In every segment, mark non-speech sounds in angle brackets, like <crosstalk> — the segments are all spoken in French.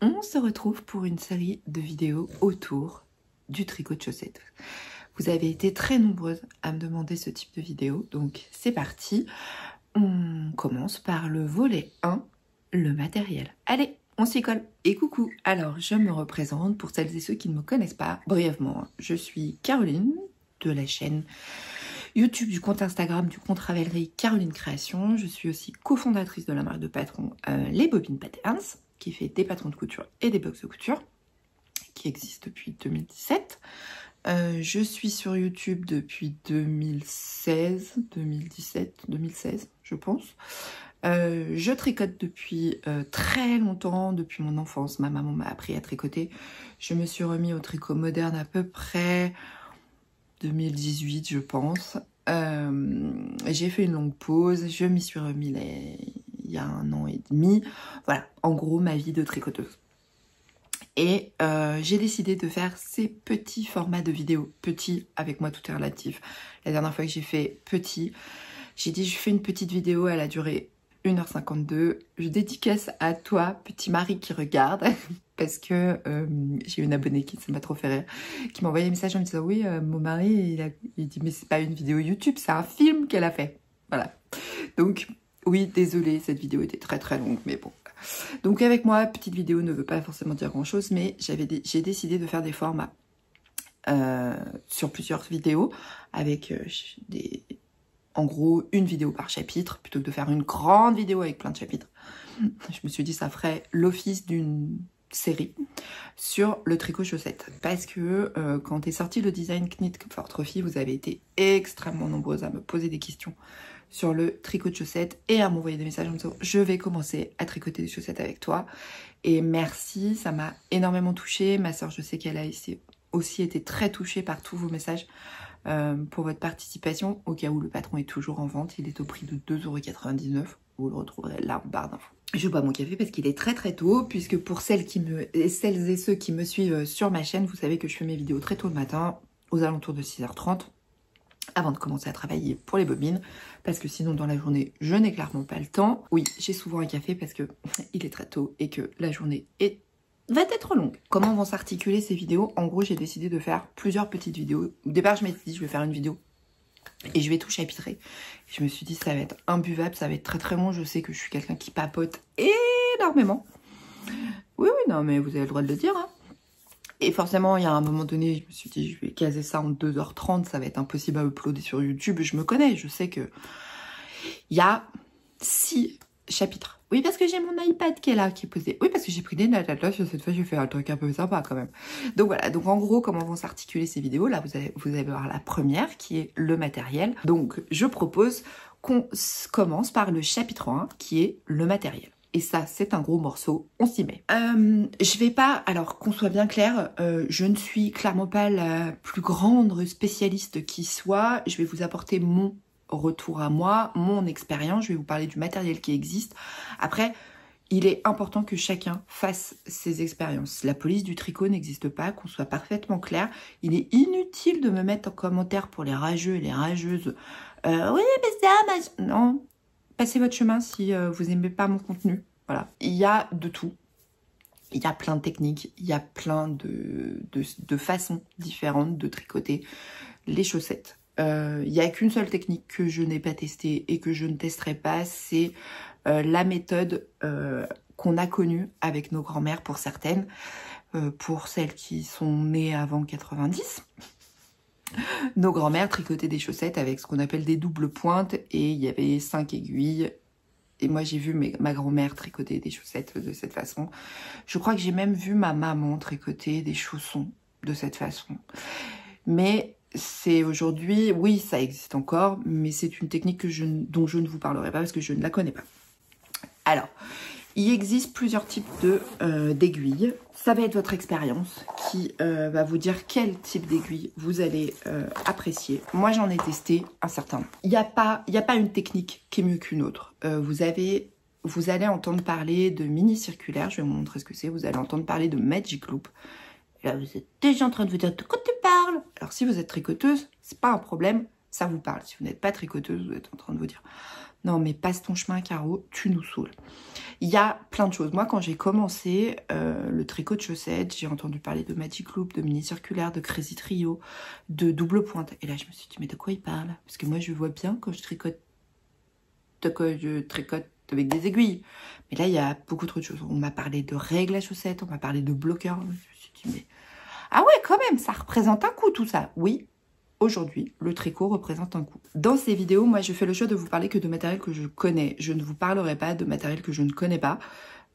on se retrouve pour une série de vidéos autour du tricot de chaussettes. Vous avez été très nombreuses à me demander ce type de vidéo, donc c'est parti. On commence par le volet 1, le matériel. Allez, on s'y colle. Et coucou Alors, je me représente pour celles et ceux qui ne me connaissent pas. Brièvement, je suis Caroline de la chaîne YouTube, du compte Instagram, du compte Ravelry Caroline Création. Je suis aussi cofondatrice de la marque de patron euh, Les Bobines Patterns qui fait des patrons de couture et des box de couture, qui existe depuis 2017. Euh, je suis sur YouTube depuis 2016, 2017, 2016, je pense. Euh, je tricote depuis euh, très longtemps, depuis mon enfance. Ma maman m'a appris à tricoter. Je me suis remis au tricot moderne à peu près 2018, je pense. J'ai fait une longue pause. Je m'y suis remis les, il y a un an et demi. Voilà, en gros, ma vie de tricoteuse. Et euh, j'ai décidé de faire ces petits formats de vidéos. Petits, avec moi tout est relatif. La dernière fois que j'ai fait petit, j'ai dit je fais une petite vidéo, elle a duré 1h52. Je dédicace à toi, petit mari qui regarde, <laughs> parce que euh, j'ai une abonnée qui, ça m'a trop fait rire, qui m'a envoyé un message en me disant oui, euh, mon mari, il, il dit mais c'est pas une vidéo YouTube, c'est un film qu'elle a fait. Voilà. Donc oui, désolée, cette vidéo était très très longue, mais bon. Donc avec moi, petite vidéo ne veut pas forcément dire grand chose, mais j'ai décidé de faire des formats euh, sur plusieurs vidéos, avec euh, des, en gros une vidéo par chapitre, plutôt que de faire une grande vidéo avec plein de chapitres. <laughs> Je me suis dit ça ferait l'office d'une série sur le tricot chaussette parce que euh, quand est sorti le design Knit for Trophy vous avez été extrêmement nombreuses à me poser des questions sur le tricot de chaussettes et à m'envoyer des messages en me disant je vais commencer à tricoter des chaussettes avec toi. Et merci, ça m'a énormément touchée. Ma soeur, je sais qu'elle a aussi été très touchée par tous vos messages euh, pour votre participation. Au cas où le patron est toujours en vente, il est au prix de 2,99€. Vous le retrouverez là en barre d'infos. Je bois mon café parce qu'il est très très tôt, puisque pour celles, qui me, celles et ceux qui me suivent sur ma chaîne, vous savez que je fais mes vidéos très tôt le matin, aux alentours de 6h30 avant de commencer à travailler pour les bobines parce que sinon dans la journée je n'ai clairement pas le temps. Oui j'ai souvent un café parce que <laughs> il est très tôt et que la journée est va être longue. Comment vont s'articuler ces vidéos? En gros j'ai décidé de faire plusieurs petites vidéos. Au départ je m'étais dit je vais faire une vidéo et je vais tout chapitrer. Je me suis dit ça va être imbuvable, ça va être très très long. Je sais que je suis quelqu'un qui papote énormément. Oui oui non mais vous avez le droit de le dire hein. Et forcément, il y a un moment donné, je me suis dit, je vais caser ça en 2h30, ça va être impossible à uploader sur YouTube. Je me connais, je sais que il y a 6 chapitres. Oui, parce que j'ai mon iPad qui est là, qui est posé. Oui, parce que j'ai pris des notes là, cette fois, j'ai fait un truc un peu sympa quand même. Donc voilà, donc en gros, comment vont s'articuler ces vidéos Là, vous allez, vous allez voir la première, qui est le matériel. Donc, je propose qu'on commence par le chapitre 1, qui est le matériel. Et ça, c'est un gros morceau, on s'y met. Euh, je vais pas, alors qu'on soit bien clair, euh, je ne suis clairement pas la plus grande spécialiste qui soit. Je vais vous apporter mon retour à moi, mon expérience, je vais vous parler du matériel qui existe. Après, il est important que chacun fasse ses expériences. La police du tricot n'existe pas, qu'on soit parfaitement clair. Il est inutile de me mettre en commentaire pour les rageux et les rageuses. Euh, oui, mais ça, non, passez votre chemin si euh, vous n'aimez pas mon contenu. Voilà. Il y a de tout. Il y a plein de techniques, il y a plein de, de, façons différentes de tricoter les chaussettes. Euh, il n'y a qu'une seule technique que je n'ai pas testée et que je ne testerai pas, c'est euh, la méthode qu'on a connue avec nos grands-mères pour certaines, pour celles qui sont nées avant 90 nos grands-mères tricotaient des chaussettes avec ce qu'on appelle des doubles pointes et il y avait cinq aiguilles. Et moi, j'ai vu ma grand-mère tricoter des chaussettes de cette façon. Je crois que j'ai même vu ma maman tricoter des chaussons de cette façon. Mais c'est aujourd'hui, oui, ça existe encore, mais c'est une technique dont je ne vous parlerai pas parce que je ne la connais pas. Alors, il existe plusieurs types euh, d'aiguilles. Ça va être votre expérience qui euh, va vous dire quel type d'aiguille vous allez euh, apprécier. Moi, j'en ai testé un certain. Il n'y a, pas, une technique qui est mieux qu'une autre. vous allez entendre parler de mini circulaire. Je vais vous montrer ce que c'est. Vous allez entendre parler de Magic Loop. là, vous êtes déjà en train de vous dire de quoi tu parles Alors, si vous êtes tricoteuse, c'est pas un problème. Ça vous parle. Si vous n'êtes pas tricoteuse, vous êtes en train de vous dire non mais passe ton chemin Caro, tu nous saoules. Il y a plein de choses. Moi quand j'ai commencé euh, le tricot de chaussettes, j'ai entendu parler de Magic Loop, de mini circulaire, de Crazy Trio, de double pointe. Et là je me suis dit mais de quoi il parle? Parce que moi je vois bien quand je tricote, de je tricote avec des aiguilles. Mais là il y a beaucoup trop de choses. On m'a parlé de règles à chaussettes, on m'a parlé de bloqueurs. Je me suis dit mais... Ah ouais quand même, ça représente un coup tout ça. Oui, aujourd'hui, le tricot représente un coût. Dans ces vidéos, moi, je fais le choix de vous parler que de matériel que je connais. Je ne vous parlerai pas de matériel que je ne connais pas.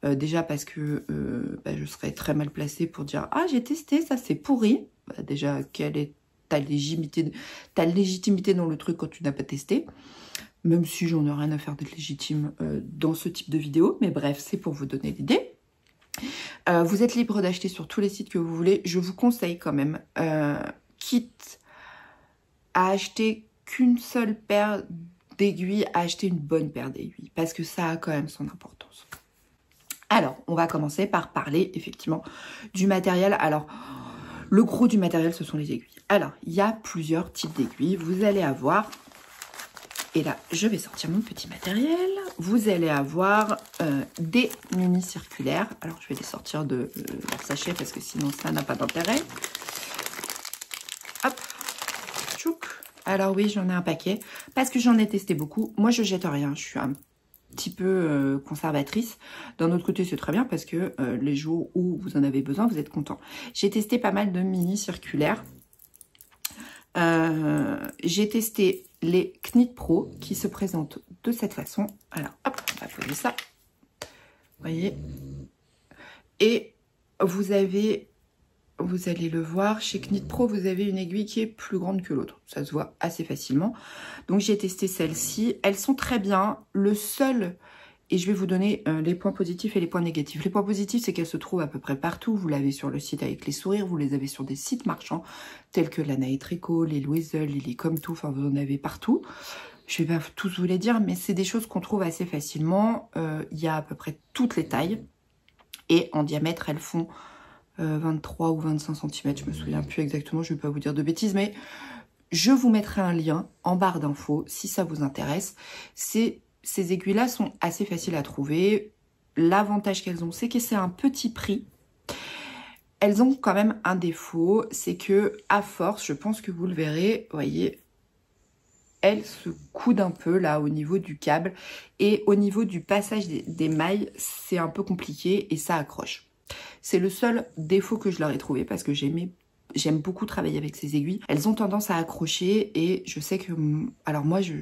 Euh, déjà parce que euh, bah, je serais très mal placée pour dire « Ah, j'ai testé, ça c'est pourri bah, Déjà, quelle est ta légitimité, légitimité dans le truc quand tu n'as pas testé? Même si j'en ai rien à faire d'être légitime euh, dans ce type de vidéo. Mais bref, c'est pour vous donner l'idée. vous êtes libre d'acheter sur tous les sites que vous voulez. Je vous conseille quand même, quitte acheter qu'une seule paire d'aiguilles, acheter une bonne paire d'aiguilles, parce que ça a quand même son importance. Alors, on va commencer par parler effectivement du matériel. Alors, le gros du matériel, ce sont les aiguilles. Alors, il y a plusieurs types d'aiguilles. Vous allez avoir, et là, je vais sortir mon petit matériel. Vous allez avoir euh, des mini circulaires. Alors, je vais les sortir de euh, leur sachet parce que sinon, ça n'a pas d'intérêt. Alors oui, j'en ai un paquet parce que j'en ai testé beaucoup. Moi, je jette rien. Je suis un petit peu euh, conservatrice. D'un autre côté, c'est très bien parce que euh, les jours où vous en avez besoin, vous êtes content. J'ai testé pas mal de mini circulaires. Euh, j'ai testé les Knit Pro qui se présentent de cette façon. Alors, hop, on va poser ça. Vous voyez Et vous avez vous allez le voir, chez Knit Pro, vous avez une aiguille qui est plus grande que l'autre. Ça se voit assez facilement. Donc j'ai testé celle-ci. Elles sont très bien. Le seul, et je vais vous donner euh, les points positifs et les points négatifs. Les points positifs, c'est qu'elles se trouvent à peu près partout. Vous l'avez sur le site avec les sourires, vous les avez sur des sites marchands, tels que la Night Tricot, les Louisel, les Comme enfin vous en avez partout. Je vais pas tous vous les dire, mais c'est des choses qu'on trouve assez facilement. Euh, il y a à peu près toutes les tailles. Et en diamètre, elles font 23 euh, ou 25 cm, je me souviens plus exactement, je ne vais pas vous dire de bêtises, mais je vous mettrai un lien en barre d'infos si ça vous intéresse. Ces, aiguilles-là sont assez faciles à trouver. L'avantage qu'elles ont, c'est que c'est un petit prix. Elles ont quand même un défaut, c'est que à force, je pense que vous le verrez, voyez, elles se coudent un peu là au niveau du câble et au niveau du passage des mailles, c'est un peu compliqué et ça accroche. C'est le seul défaut que je leur ai trouvé parce que J'aime beaucoup travailler avec ces aiguilles. Elles ont tendance à accrocher et je sais que... Alors moi, je,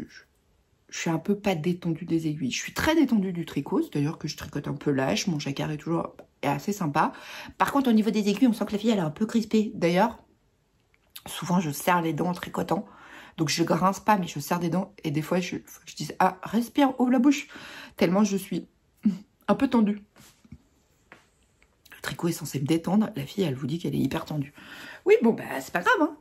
je suis un peu pas détendue des aiguilles. Je suis très détendue du tricot, c'est-à-dire que je tricote un peu lâche, mon jacquard est toujours assez sympa. Par contre, au niveau des aiguilles, on sent que la fille, elle est un peu crispée. D'ailleurs, souvent, je serre les dents en tricotant. Donc, je grince pas, mais je serre des dents. Et des fois, je, je dis, ah, respire, ouvre la bouche. Tellement je suis un peu tendue tricot est censé me détendre. La fille, elle vous dit qu'elle est hyper tendue. Oui, bon, bah, c'est pas grave. Hein.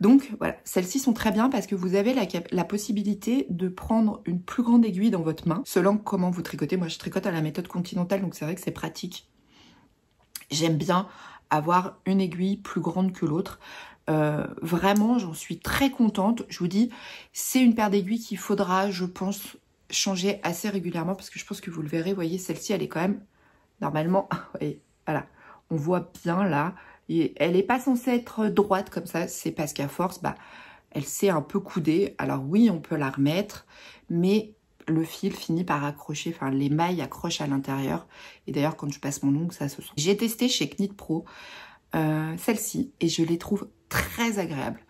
Donc, voilà, celles-ci sont très bien parce que vous avez la, possibilité de prendre une plus grande aiguille dans votre main, selon comment vous tricotez. Moi, je tricote à la méthode continentale, donc c'est vrai que c'est pratique. J'aime bien avoir une aiguille plus grande que l'autre. Euh, vraiment, j'en suis très contente. Je vous dis, c'est une paire d'aiguilles qu'il faudra, je pense, changer assez régulièrement parce que je pense que vous le verrez. Vous voyez, celle-ci, elle est quand même, normalement, <laughs> voilà, on voit bien là. Elle n'est pas censée être droite comme ça, c'est parce qu'à force, bah, elle s'est un peu coudée. Alors oui, on peut la remettre, mais le fil finit par accrocher, enfin les mailles accrochent à l'intérieur. Et d'ailleurs, quand je passe mon ongle, ça se sent. J'ai testé chez Knit Pro euh, celle-ci et je les trouve très agréables.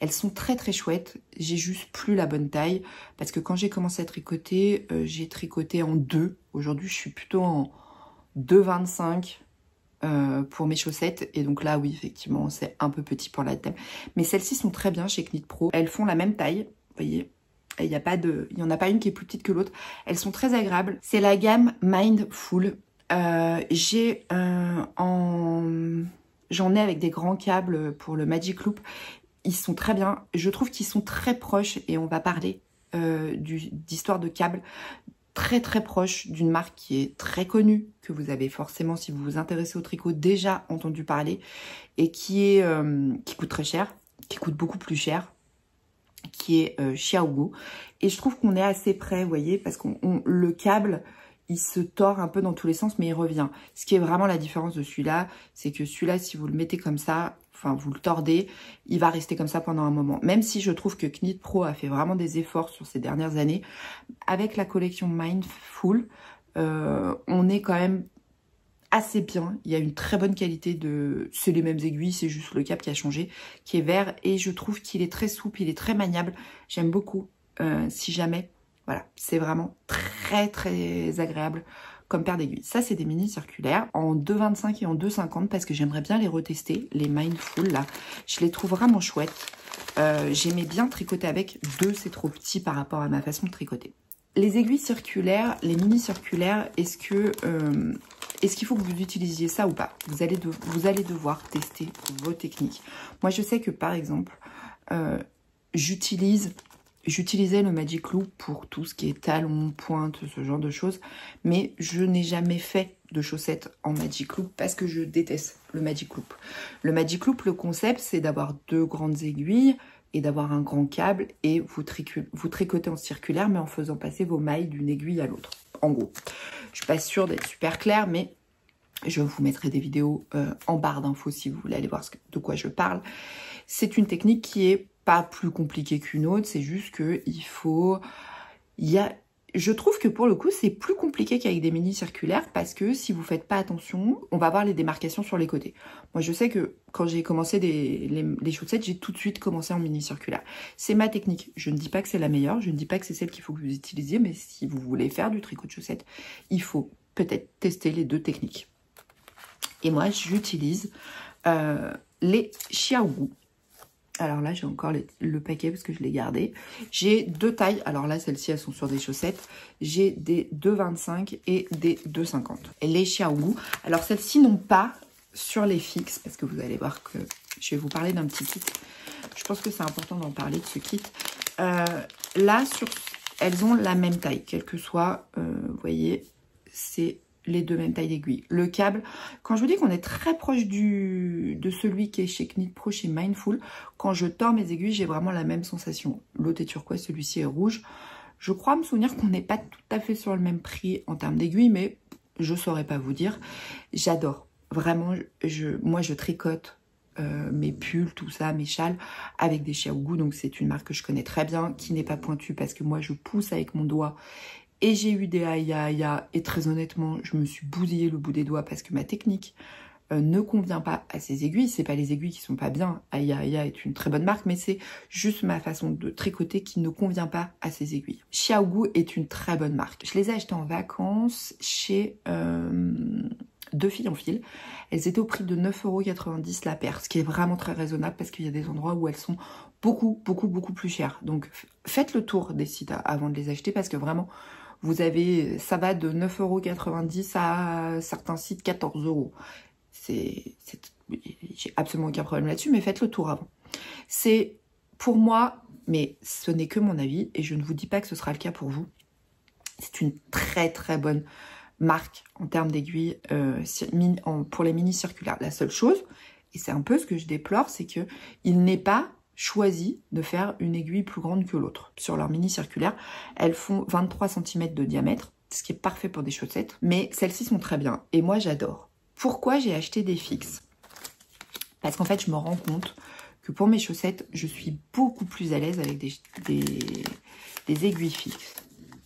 Elles sont très très chouettes. J'ai juste plus la bonne taille parce que quand j'ai commencé à tricoter, euh, j'ai tricoté en deux. Aujourd'hui, je suis plutôt en 2,25 euh, pour mes chaussettes. Et donc là, oui, effectivement, c'est un peu petit pour la thème. Mais celles-ci sont très bien chez Knit Pro. Elles font la même taille, vous voyez. Il n'y en a pas une qui est plus petite que l'autre. Elles sont très agréables. C'est la gamme Mindful. Euh, J'ai euh, en... J'en ai avec des grands câbles pour le Magic Loop. Ils sont très bien. Je trouve qu'ils sont très proches et on va parler d'histoire de câbles très très proche d'une marque qui est très connue, que vous avez forcément, si vous vous intéressez au tricot, déjà entendu parler, et qui, est, euh, qui coûte très cher, qui coûte beaucoup plus cher. qui est euh. Et je trouve qu'on est assez près, vous voyez, parce que le câble, il se tord un peu dans tous les sens, mais il revient. Ce qui est vraiment la différence de celui-là, c'est que celui-là, si vous le mettez comme ça, enfin vous le tordez, il va rester comme ça pendant un moment. Même si je trouve que Knit Pro a fait vraiment des efforts sur ces dernières années, avec la collection Mindful, euh, on est quand même assez bien. Il y a une très bonne qualité de... C'est les mêmes aiguilles, c'est juste le cap qui a changé, qui est vert. Et je trouve qu'il est très souple, il est très maniable. J'aime beaucoup. Euh, si jamais voilà, c'est vraiment très très agréable comme paire d'aiguilles. Ça, c'est des mini circulaires en 2,25 et en 2,50 parce que j'aimerais bien les retester, les Mindful là. Je les trouve vraiment chouettes. Euh, j'aimais bien tricoter avec. Deux, c'est trop petit par rapport à ma façon de tricoter. Les aiguilles circulaires, les mini circulaires, est-ce que euh, est-ce qu'il faut que vous utilisiez ça ou pas? Vous allez, devoir tester vos techniques. Moi, je sais que par exemple, euh, j'utilise J'utilisais le Magic Loop pour tout ce qui est talons, pointe, ce genre de choses. Mais je n'ai jamais fait de chaussettes en Magic Loop parce que je déteste le Magic Loop. Le Magic Loop, le concept, c'est d'avoir deux grandes aiguilles et d'avoir un grand câble et vous, vous tricotez en circulaire mais en faisant passer vos mailles d'une aiguille à l'autre. En gros, je suis pas sûre d'être super claire mais je vous mettrai des vidéos euh, en barre d'infos si vous voulez aller voir de quoi je parle. C'est une technique qui est pas plus compliqué qu'une autre, c'est juste que il faut... Il y a... Je trouve que pour le coup, c'est plus compliqué qu'avec des mini circulaires parce que si vous faites pas attention, on va voir les démarcations sur les côtés. Moi, je sais que quand j'ai commencé des, les, chaussettes, j'ai tout de suite commencé en mini circulaire. C'est ma technique. Je ne dis pas que c'est la meilleure, je ne dis pas que c'est celle qu'il faut que vous utilisiez, mais si vous voulez faire du tricot de chaussettes, il faut peut-être tester les deux techniques. Et moi, j'utilise euh, les Xiaogu. Alors là, j'ai encore le paquet parce que je l'ai gardé. J'ai deux tailles. Alors là, celles-ci, elles sont sur des chaussettes. J'ai des 2,25 et des 2,50. Et les Xiaogu. Alors celles-ci n'ont pas sur les fixes parce que vous allez voir que je vais vous parler d'un petit kit. Je pense que c'est important d'en parler de ce kit. Euh, là, elles ont la même taille, quelle que soit, euh, vous voyez, c'est les deux mêmes tailles d'aiguille. Le câble, quand je vous dis qu'on est très proche de celui qui est chez Knit Pro, chez Mindful, quand je tords mes aiguilles, j'ai vraiment la même sensation. L'autre est turquoise, celui-ci est rouge. Je crois me souvenir qu'on n'est pas tout à fait sur le même prix en termes d'aiguilles, mais je saurais pas vous dire. J'adore. Vraiment, moi je tricote euh, mes pulls, tout ça, mes châles, avec des Xiaogu. Donc c'est une marque que je connais très bien, qui n'est pas pointue parce que moi je pousse avec mon doigt et j'ai eu des aïe aïe et très honnêtement, je me suis bousillé le bout des doigts parce que ma technique euh, ne convient pas à ces aiguilles. C'est pas les aiguilles qui sont pas bien. Aïe aïe est une très bonne marque, mais c'est juste ma façon de tricoter qui ne convient pas à ces aiguilles. Xiaogu est une très bonne marque. Je les ai achetées en vacances chez euh, deux filles en fil. Elles étaient au prix de 9,90€ la paire, ce qui est vraiment très raisonnable parce qu'il y a des endroits où elles sont beaucoup, beaucoup, beaucoup plus chères. Donc faites le tour des sites avant de les acheter parce que vraiment, vous avez, ça va de 9,90€ à certains sites 14 euros. C'est, j'ai absolument aucun problème là-dessus, mais faites le tour avant. C'est pour moi, mais ce n'est que mon avis et je ne vous dis pas que ce sera le cas pour vous. C'est une très très bonne marque en termes d'aiguilles euh, pour les mini circulaires. La seule chose, et c'est un peu ce que je déplore, c'est que il n'est pas choisi de faire une aiguille plus grande que l'autre. Sur leur mini circulaire, elles font 23 cm de diamètre, ce qui est parfait pour des chaussettes, mais celles-ci sont très bien, et moi j'adore. Pourquoi j'ai acheté des fixes? Parce qu'en fait, je me rends compte que pour mes chaussettes, je suis beaucoup plus à l'aise avec des, des, aiguilles fixes.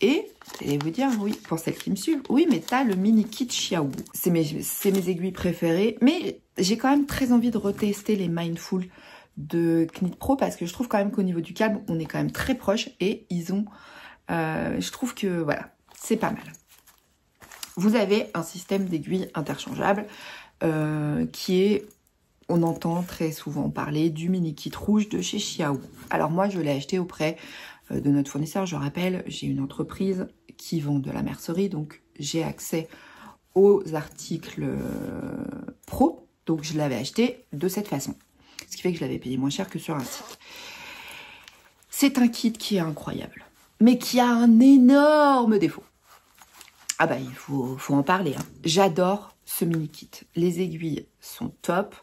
Et vous allez vous dire, oui, pour celles qui me suivent, oui, mais t'as le mini kit Xiaogu. C'est mes, mes aiguilles préférées, mais j'ai quand même très envie de retester les Mindful de Knit Pro parce que je trouve quand même qu'au niveau du câble, on est quand même très proche et ils ont, euh, je trouve que voilà, c'est pas mal. Vous avez un système d'aiguilles interchangeable euh, qui est, on entend très souvent parler du mini kit rouge de chez Xiaowu. Alors moi, je l'ai acheté auprès euh, de notre fournisseur. Je rappelle, j'ai une entreprise qui vend de la mercerie, donc j'ai accès aux articles pro. Donc je l'avais acheté de cette façon ce qui fait que je l'avais payé moins cher que sur un site. C'est un kit qui est incroyable, mais qui a un énorme défaut. Ah bah il faut, en parler. Hein. J'adore ce mini kit. Les aiguilles sont top.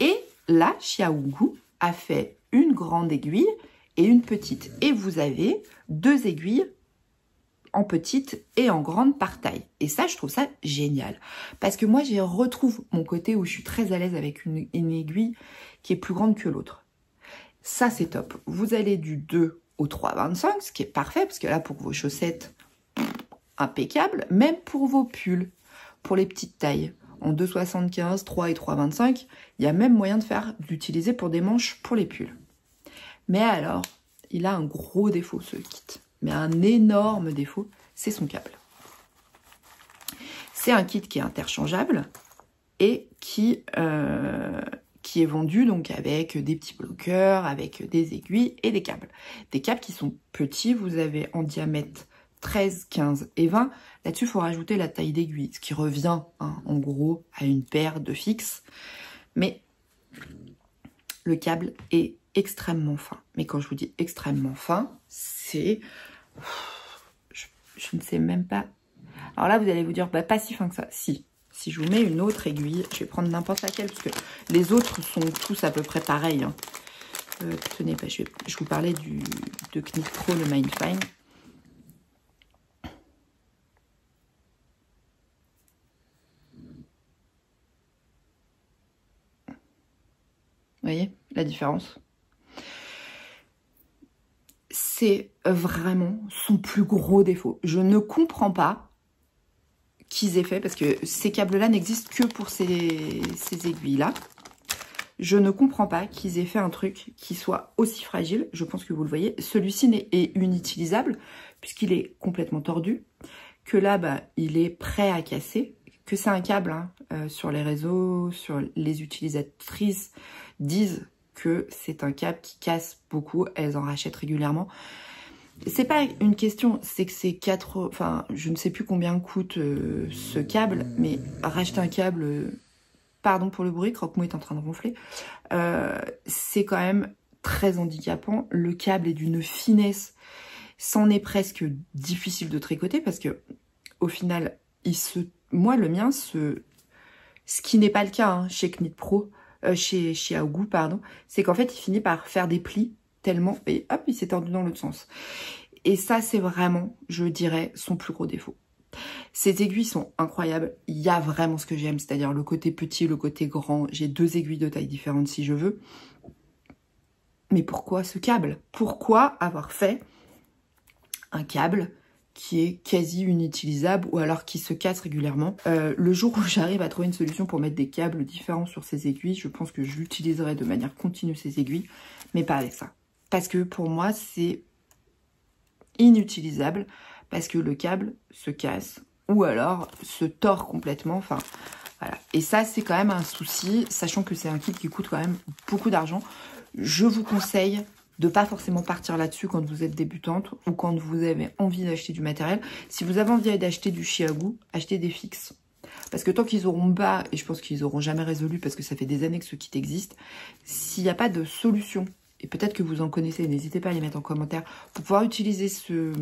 Et là, Xiaogu a fait une grande aiguille et une petite. Et vous avez deux aiguilles en petite et en grande par taille. Et ça, je trouve ça génial. Parce que moi, j'y retrouve mon côté où je suis très à l'aise avec une, aiguille qui est plus grande que l'autre. Ça, c'est top. Vous allez du 2 au 3,25, ce qui est parfait, parce que là, pour vos chaussettes, impeccable. Même pour vos pulls, pour les petites tailles, en 2,75, 3 et 3,25, il y a même moyen de faire l'utiliser pour des manches pour les pulls. Mais alors, il a un gros défaut, ce kit mais un énorme défaut, c'est son câble. C'est un kit qui est interchangeable et qui, euh, qui est vendu donc avec des petits bloqueurs, avec des aiguilles et des câbles. Des câbles qui sont petits, vous avez en diamètre 13, 15 et 20. Là-dessus, il faut rajouter la taille d'aiguille, ce qui revient hein, en gros à une paire de fixes. Mais le câble est extrêmement fin. Mais quand je vous dis extrêmement fin, c'est je, ne sais même pas. Alors là, vous allez vous dire, bah, pas si fin que ça. Si. Si je vous mets une autre aiguille, je vais prendre n'importe laquelle, parce que les autres sont tous à peu près pareils. Hein. Euh, tenez, pas, je, vous parlais du, de Knit Pro, le Mindfine. Vous voyez la différence? C'est vraiment son plus gros défaut. Je ne comprends pas qu'ils aient fait, parce que ces câbles-là n'existent que pour ces, aiguilles-là. Je ne comprends pas qu'ils aient fait un truc qui soit aussi fragile. Je pense que vous le voyez. Celui-ci est inutilisable puisqu'il est complètement tordu. Que là, bah, il est prêt à casser. Que c'est un câble hein, euh, sur les réseaux, sur les utilisatrices disent c'est un câble qui casse beaucoup. Elles en rachètent régulièrement. C'est pas une question, c'est que c'est 4... Enfin, je ne sais plus combien coûte euh, ce câble, mais racheter un câble... Euh, pardon pour le bruit, Croque-Mou est en train de ronfler. Euh, c'est quand même très handicapant. Le câble est d'une finesse. C'en est presque difficile de tricoter parce que, au final, il se... Moi, le mien, ce, ce qui n'est pas le cas hein, chez Knit Pro, euh, chez, chez pardon, c'est qu'en fait, il finit par faire des plis tellement, et hop, il s'est tordu dans l'autre sens. Et ça, c'est vraiment, je dirais, son plus gros défaut. Ces aiguilles sont incroyables. Il y a vraiment ce que j'aime, c'est-à-dire le côté petit, le côté grand. J'ai deux aiguilles de taille différente si je veux. Mais pourquoi ce câble? Pourquoi avoir fait un câble qui est quasi inutilisable ou alors qui se casse régulièrement. Euh, le jour où <laughs> j'arrive à trouver une solution pour mettre des câbles différents sur ces aiguilles, je pense que j'utiliserai de manière continue ces aiguilles, mais pas avec ça. Parce que pour moi, c'est inutilisable parce que le câble se casse ou alors se tord complètement. Voilà. Et ça, c'est quand même un souci, sachant que c'est un kit qui coûte quand même beaucoup d'argent. Je vous conseille de pas forcément partir là-dessus quand vous êtes débutante ou quand vous avez envie d'acheter du matériel. Si vous avez envie d'acheter du chiagou, achetez des fixes. Parce que tant qu'ils auront pas, et je pense qu'ils auront jamais résolu parce que ça fait des années que ce kit existe, s'il n'y a pas de solution, et peut-être que vous en connaissez, n'hésitez pas à les mettre en commentaire, pour pouvoir utiliser ce,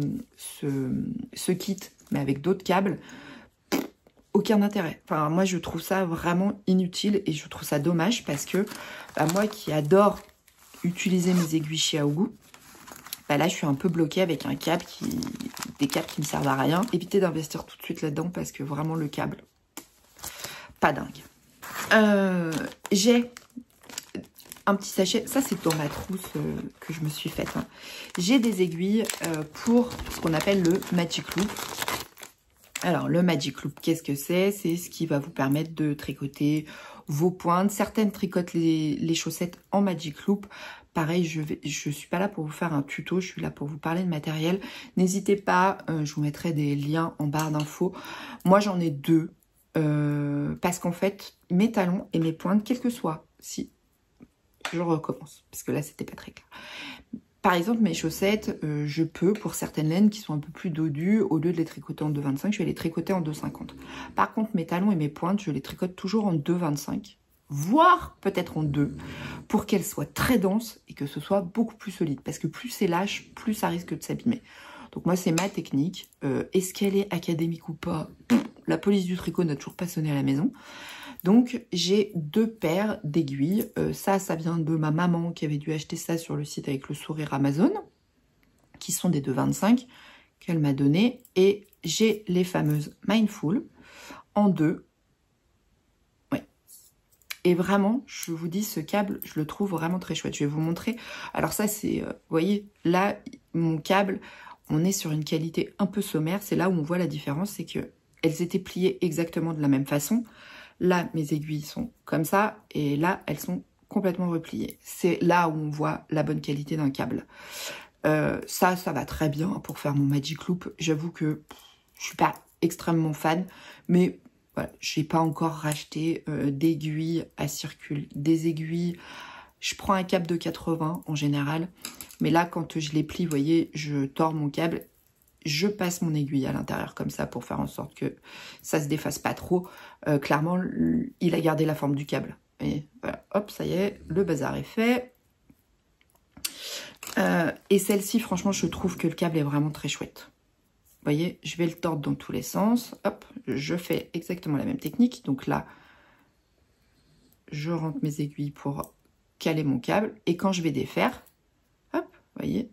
kit, mais avec d'autres câbles, aucun intérêt. Enfin, moi, je trouve ça vraiment inutile et je trouve ça dommage parce que bah, moi qui adore utiliser mes aiguilles Aougou, bah là je suis un peu bloquée avec un câble qui, des câbles qui ne servent à rien. Évitez d'investir tout de suite là-dedans parce que vraiment le câble, pas dingue. Euh, j'ai un petit sachet, ça c'est dans ma trousse euh, que je me suis faite. Hein. J'ai des aiguilles euh, pour ce qu'on appelle le Magic Loop. Alors le Magic Loop, qu'est-ce que c'est? C'est ce qui va vous permettre de tricoter vos pointes. Certaines tricotent les, chaussettes en Magic Loop. Pareil, je ne suis pas là pour vous faire un tuto, je suis là pour vous parler de matériel. N'hésitez pas, euh, je vous mettrai des liens en barre d'infos. Moi, j'en ai deux. Euh, parce qu'en fait, mes talons et mes pointes, quel que soit, si je recommence, parce que là, c'était pas très clair. Par exemple, mes chaussettes, euh, je peux, pour certaines laines qui sont un peu plus dodues, au lieu de les tricoter en 2,25, je vais les tricoter en 2,50. Par contre, mes talons et mes pointes, je les tricote toujours en 2,25, voire peut-être en 2, pour qu'elles soient très denses et que ce soit beaucoup plus solide. Parce que plus c'est lâche, plus ça risque de s'abîmer. Donc moi, c'est ma technique. Euh, est-ce qu'elle est académique ou pas? La police du tricot n'a toujours pas sonné à la maison. Donc j'ai deux paires d'aiguilles. Euh, ça, ça vient de ma maman qui avait dû acheter ça sur le site avec le sourire Amazon, qui sont des 2,25 qu'elle m'a donné. Et j'ai les fameuses Mindful en deux. Ouais. Et vraiment, je vous dis, ce câble, je le trouve vraiment très chouette. Je vais vous montrer. Alors ça, c'est, euh, vous voyez, là, mon câble, on est sur une qualité un peu sommaire. C'est là où on voit la différence, c'est que elles étaient pliées exactement de la même façon. Là, mes aiguilles sont comme ça, et là, elles sont complètement repliées. C'est là où on voit la bonne qualité d'un câble. Euh, ça, ça va très bien pour faire mon Magic Loop. J'avoue que je suis pas extrêmement fan, mais voilà, j'ai pas encore racheté euh, d'aiguilles à circule, des aiguilles. Je prends un câble de 80 en général, mais là, quand je les plie, vous voyez, je tords mon câble je passe mon aiguille à l'intérieur comme ça pour faire en sorte que ça se défasse pas trop. Euh, clairement, il a gardé la forme du câble. Et voilà, hop, ça y est, le bazar est fait. Euh, et celle-ci, franchement, je trouve que le câble est vraiment très chouette. Vous voyez, je vais le tordre dans tous les sens. Hop, je fais exactement la même technique. Donc là, je rentre mes aiguilles pour caler mon câble. Et quand je vais défaire, hop, vous voyez,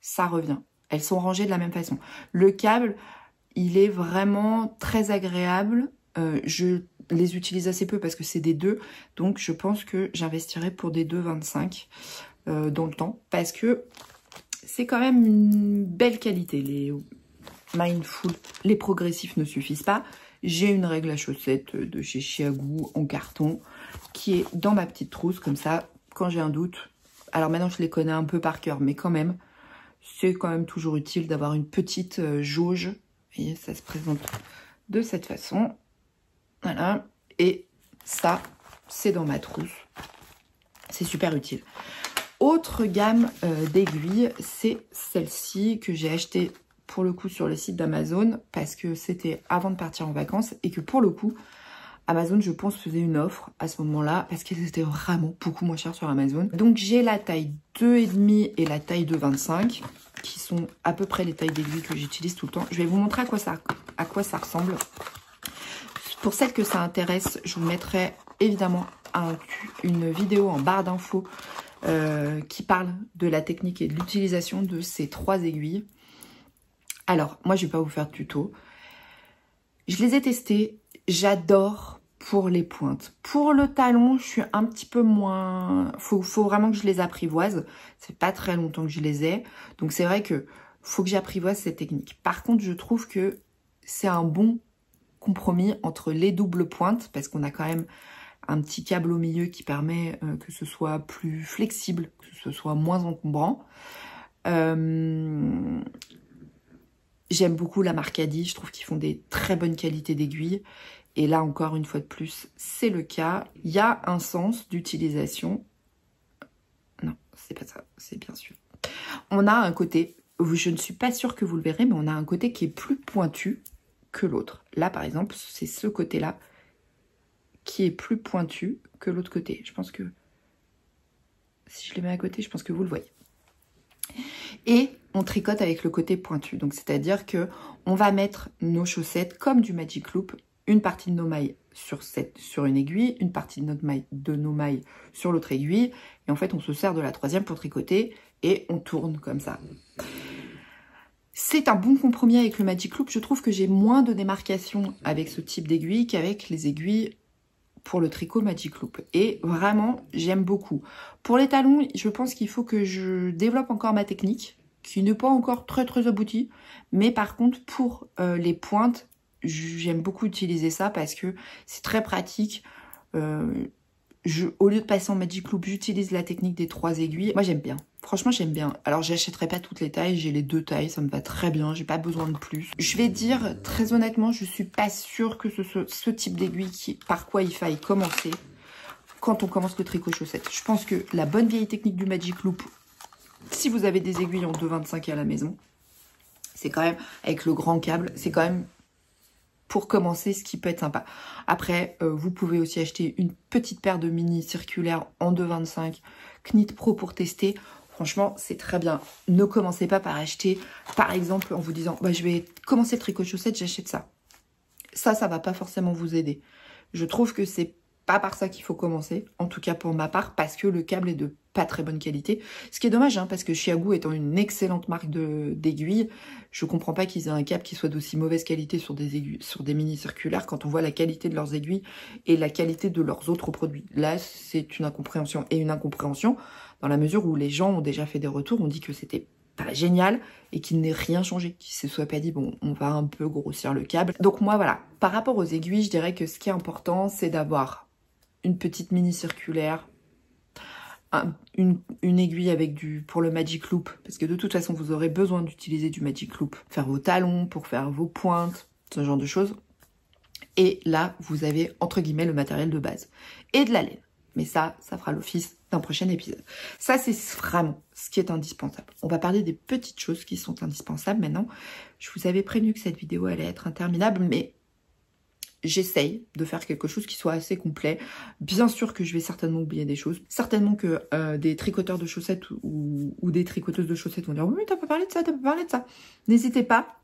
ça revient. Elles sont rangées de la même façon. Le câble, il est vraiment très agréable. Euh, je les utilise assez peu parce que c'est des deux. Donc, je pense que j'investirai pour des 2,25 euh, dans le temps. Parce que c'est quand même une belle qualité. Les Mindful, les progressifs ne suffisent pas. J'ai une règle à chaussettes de chez Chiagou en carton qui est dans ma petite trousse. Comme ça, quand j'ai un doute... Alors maintenant, je les connais un peu par cœur, mais quand même c'est quand même toujours utile d'avoir une petite euh, jauge. Vous voyez, ça se présente de cette façon. Voilà. Et ça, c'est dans ma trousse. C'est super utile. Autre gamme euh, d'aiguilles, c'est celle-ci que j'ai achetée pour le coup sur le site d'Amazon parce que c'était avant de partir en vacances et que pour le coup, Amazon, je pense, faisait une offre à ce moment-là parce qu'elles étaient vraiment beaucoup moins chères sur Amazon. Donc, j'ai la taille 2,5 et la taille 2,25 qui sont à peu près les tailles d'aiguilles que j'utilise tout le temps. Je vais vous montrer à quoi ça, ressemble. Pour celles que ça intéresse, je vous mettrai évidemment une vidéo en barre d'infos euh, qui parle de la technique et de l'utilisation de ces trois aiguilles. Alors, moi, je ne vais pas vous faire de tuto. Je les ai testées j'adore pour les pointes. Pour le talon, je suis un petit peu moins... Faut, faut vraiment que je les apprivoise. C'est pas très longtemps que je les ai. Donc c'est vrai que faut que j'apprivoise cette technique. Par contre, je trouve que c'est un bon compromis entre les doubles pointes, parce qu'on a quand même un petit câble au milieu qui permet euh, que ce soit plus flexible, que ce soit moins encombrant. Euh, J'aime beaucoup la marque je trouve qu'ils font des très bonnes qualités d'aiguilles. Et là, encore une fois de plus, c'est le cas. Il y a un sens d'utilisation. Non, c'est pas ça, c'est bien sûr. On a un côté, je ne suis pas sûre que vous le verrez, mais on a un côté qui est plus pointu que l'autre. Là, par exemple, c'est ce côté-là qui est plus pointu que l'autre côté. Je pense que, si je les mets à côté, je pense que vous le voyez. Et on tricote avec le côté pointu. Donc, c'est-à-dire que on va mettre nos chaussettes comme du Magic Loop, une partie de nos mailles sur, cette, sur une aiguille, une partie de, notre maille, de nos mailles sur l'autre aiguille. Et en fait, on se sert de la troisième pour tricoter et on tourne comme ça. C'est un bon compromis avec le Magic Loop. Je trouve que j'ai moins de démarcation avec ce type d'aiguille qu'avec les aiguilles pour le tricot Magic Loop. Et vraiment, j'aime beaucoup. Pour les talons, je pense qu'il faut que je développe encore ma technique, qui n'est pas encore très très aboutie. Mais par contre, pour euh, les pointes, j'aime beaucoup utiliser ça parce que c'est très pratique. Euh, au lieu de passer en Magic Loop, j'utilise la technique des trois aiguilles. Moi, j'aime bien. Franchement, j'aime bien. Alors, j'achèterai pas toutes les tailles. J'ai les deux tailles. Ça me va très bien. J'ai pas besoin de plus. Je vais dire, très honnêtement, je suis pas sûre que ce soit ce type d'aiguille par quoi il faille commencer quand on commence le tricot chaussette. Je pense que la bonne vieille technique du Magic Loop, si vous avez des aiguilles en 2,25 à la maison, c'est quand même, avec le grand câble, c'est quand même pour commencer, ce qui peut être sympa. Après, euh, vous pouvez aussi acheter une petite paire de mini circulaires en 2,25 Knit Pro pour tester. Franchement, c'est très bien. Ne commencez pas par acheter, par exemple, en vous disant bah, je vais commencer le tricot chaussette, j'achète ça. Ça, ça va pas forcément vous aider. Je trouve que c'est pas par ça qu'il faut commencer, en tout cas pour ma part, parce que le câble est de pas très bonne qualité. Ce qui est dommage, hein, parce que Chiagu étant une excellente marque d'aiguilles, je comprends pas qu'ils aient un câble qui soit d'aussi mauvaise qualité sur des aiguilles, sur des mini circulaires quand on voit la qualité de leurs aiguilles et la qualité de leurs autres produits. Là, c'est une incompréhension et une incompréhension dans la mesure où les gens ont déjà fait des retours, ont dit que c'était pas génial et qu'il n'ait rien changé, qu'il se soit pas dit bon on va un peu grossir le câble. Donc moi voilà, par rapport aux aiguilles, je dirais que ce qui est important c'est d'avoir une petite mini circulaire, une, aiguille avec du pour le Magic Loop, parce que de toute façon vous aurez besoin d'utiliser du Magic Loop, faire vos talons, pour faire vos pointes, ce genre de choses. Et là, vous avez entre guillemets le matériel de base. Et de la laine. Mais ça, ça fera l'office d'un prochain épisode. Ça, c'est vraiment ce qui est indispensable. On va parler des petites choses qui sont indispensables maintenant. Je vous avais prévenu que cette vidéo allait être interminable, mais j'essaye de faire quelque chose qui soit assez complet. Bien sûr que je vais certainement oublier des choses. Certainement que euh, des tricoteurs de chaussettes ou, des tricoteuses de chaussettes vont dire « Oui, t'as pas parlé de ça, t'as pas parlé de ça ». N'hésitez pas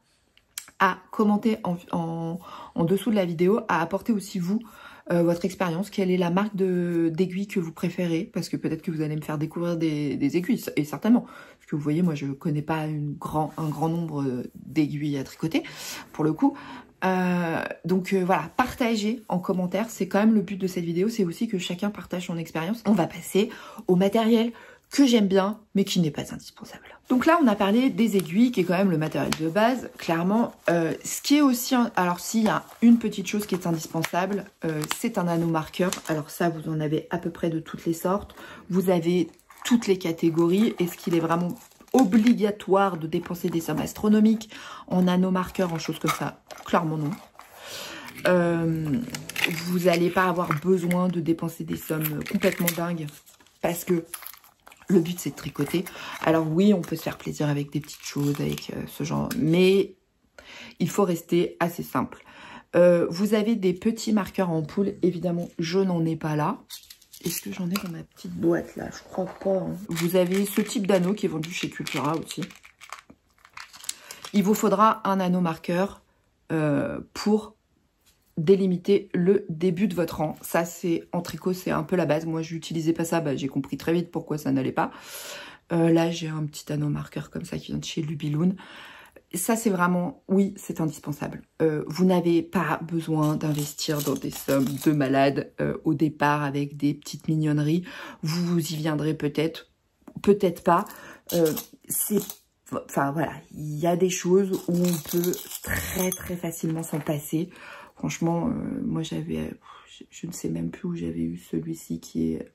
à commenter en, dessous de la vidéo, à apporter aussi vous euh, votre expérience, quelle est la marque d'aiguilles que vous préférez, parce que peut-être que vous allez me faire découvrir des, aiguilles, et certainement, parce que vous voyez, moi je connais pas un grand nombre d'aiguilles à tricoter, pour le coup, euh, donc euh, voilà, partagez en commentaire, c'est quand même le but de cette vidéo, c'est aussi que chacun partage son expérience. On va passer au matériel que j'aime bien, mais qui n'est pas indispensable. Donc là, on a parlé des aiguilles, qui est quand même le matériel de base, clairement. Euh, ce qui est aussi... Alors s'il y a une petite chose qui est indispensable, c'est un anneau marqueur. Alors ça, vous en avez à peu près de toutes les sortes. Vous avez toutes les catégories. Est-ce qu'il est vraiment obligatoire de dépenser des sommes astronomiques en nanomarqueurs, en choses comme ça Clairement non. Euh, vous n'allez pas avoir besoin de dépenser des sommes complètement dingues parce que le but c'est de tricoter. Alors oui, on peut se faire plaisir avec des petites choses, avec euh, ce genre, mais il faut rester assez simple. Euh, vous avez des petits marqueurs en poule, évidemment je n'en ai pas là. Est-ce que j'en ai dans ma petite boîte là? Je crois pas. Hein. Vous avez ce type d'anneau qui est vendu chez Cultura aussi. Il vous faudra un anneau marqueur euh, pour délimiter le début de votre rang. Ça, c'est en tricot, c'est un peu la base. Moi, je n'utilisais pas ça. Bah, j'ai compris très vite pourquoi ça n'allait pas. Euh, là, j'ai un petit anneau marqueur comme ça qui vient de chez Lubiloon ça, c'est vraiment, oui, c'est indispensable. Euh, vous n'avez pas besoin d'investir dans des sommes de malades euh, au départ avec des petites mignonneries. Vous y viendrez peut-être, peut-être pas. Euh, c'est, enfin voilà, il y a des choses où on peut très très facilement s'en passer. Franchement, moi j'avais, je ne sais même plus où j'avais eu celui-ci qui est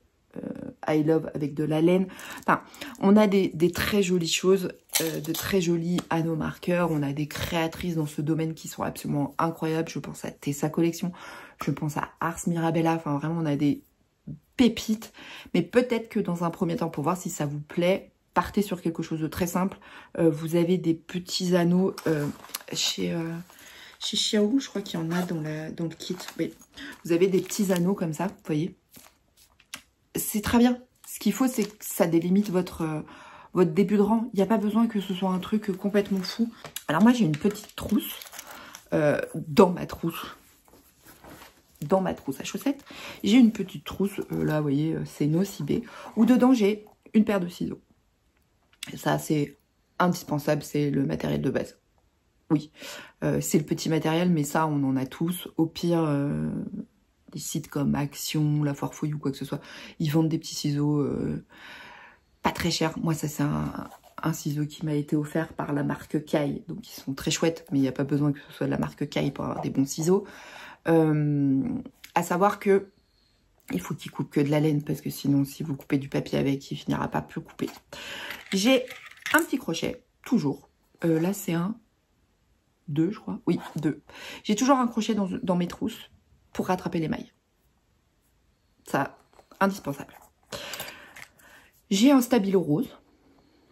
I Love avec de la laine. Enfin, on a des, très jolies choses, euh, de très jolis anneaux marqueurs. On a des créatrices dans ce domaine qui sont absolument incroyables. Je pense à Tessa Collection, je pense à Ars Mirabella. Enfin, vraiment, on a des pépites. Mais peut-être que dans un premier temps, pour voir si ça vous plaît, partez sur quelque chose de très simple. Euh, vous avez des petits anneaux chez... chez Xiaohu, je crois qu'il y en a dans, le kit. Vous avez des petits anneaux comme ça, vous voyez c'est très bien. Ce qu'il faut, c'est que ça délimite votre, euh, début de rang. Il n'y a pas besoin que ce soit un truc complètement fou. Alors moi, j'ai une petite trousse euh, dans ma trousse. Dans ma trousse à chaussettes. J'ai une petite trousse, euh, là, vous voyez, c'est OCB, où dedans, j'ai une paire de ciseaux. Ça, c'est indispensable, c'est le matériel de base. Oui, c'est le petit matériel, mais ça, on en a tous. Au pire, des sites comme Action, La Foire Fouille ou quoi que ce soit, ils vendent des petits ciseaux euh, pas très chers. Moi, ça, c'est un, ciseau qui m'a été offert par la marque Kai. Donc, ils sont très chouettes, mais il n'y a pas besoin que ce soit de la marque Kai pour avoir des bons ciseaux. Euh, à savoir que il faut qu'il coupe que de la laine, parce que sinon, si vous coupez du papier avec, il finira pas plus coupé. J'ai un petit crochet, toujours. Euh, là, c'est un... Deux, je crois. Oui, deux. J'ai toujours un crochet dans, dans mes trousses pour rattraper les mailles. Ça, indispensable. J'ai un stabilo rose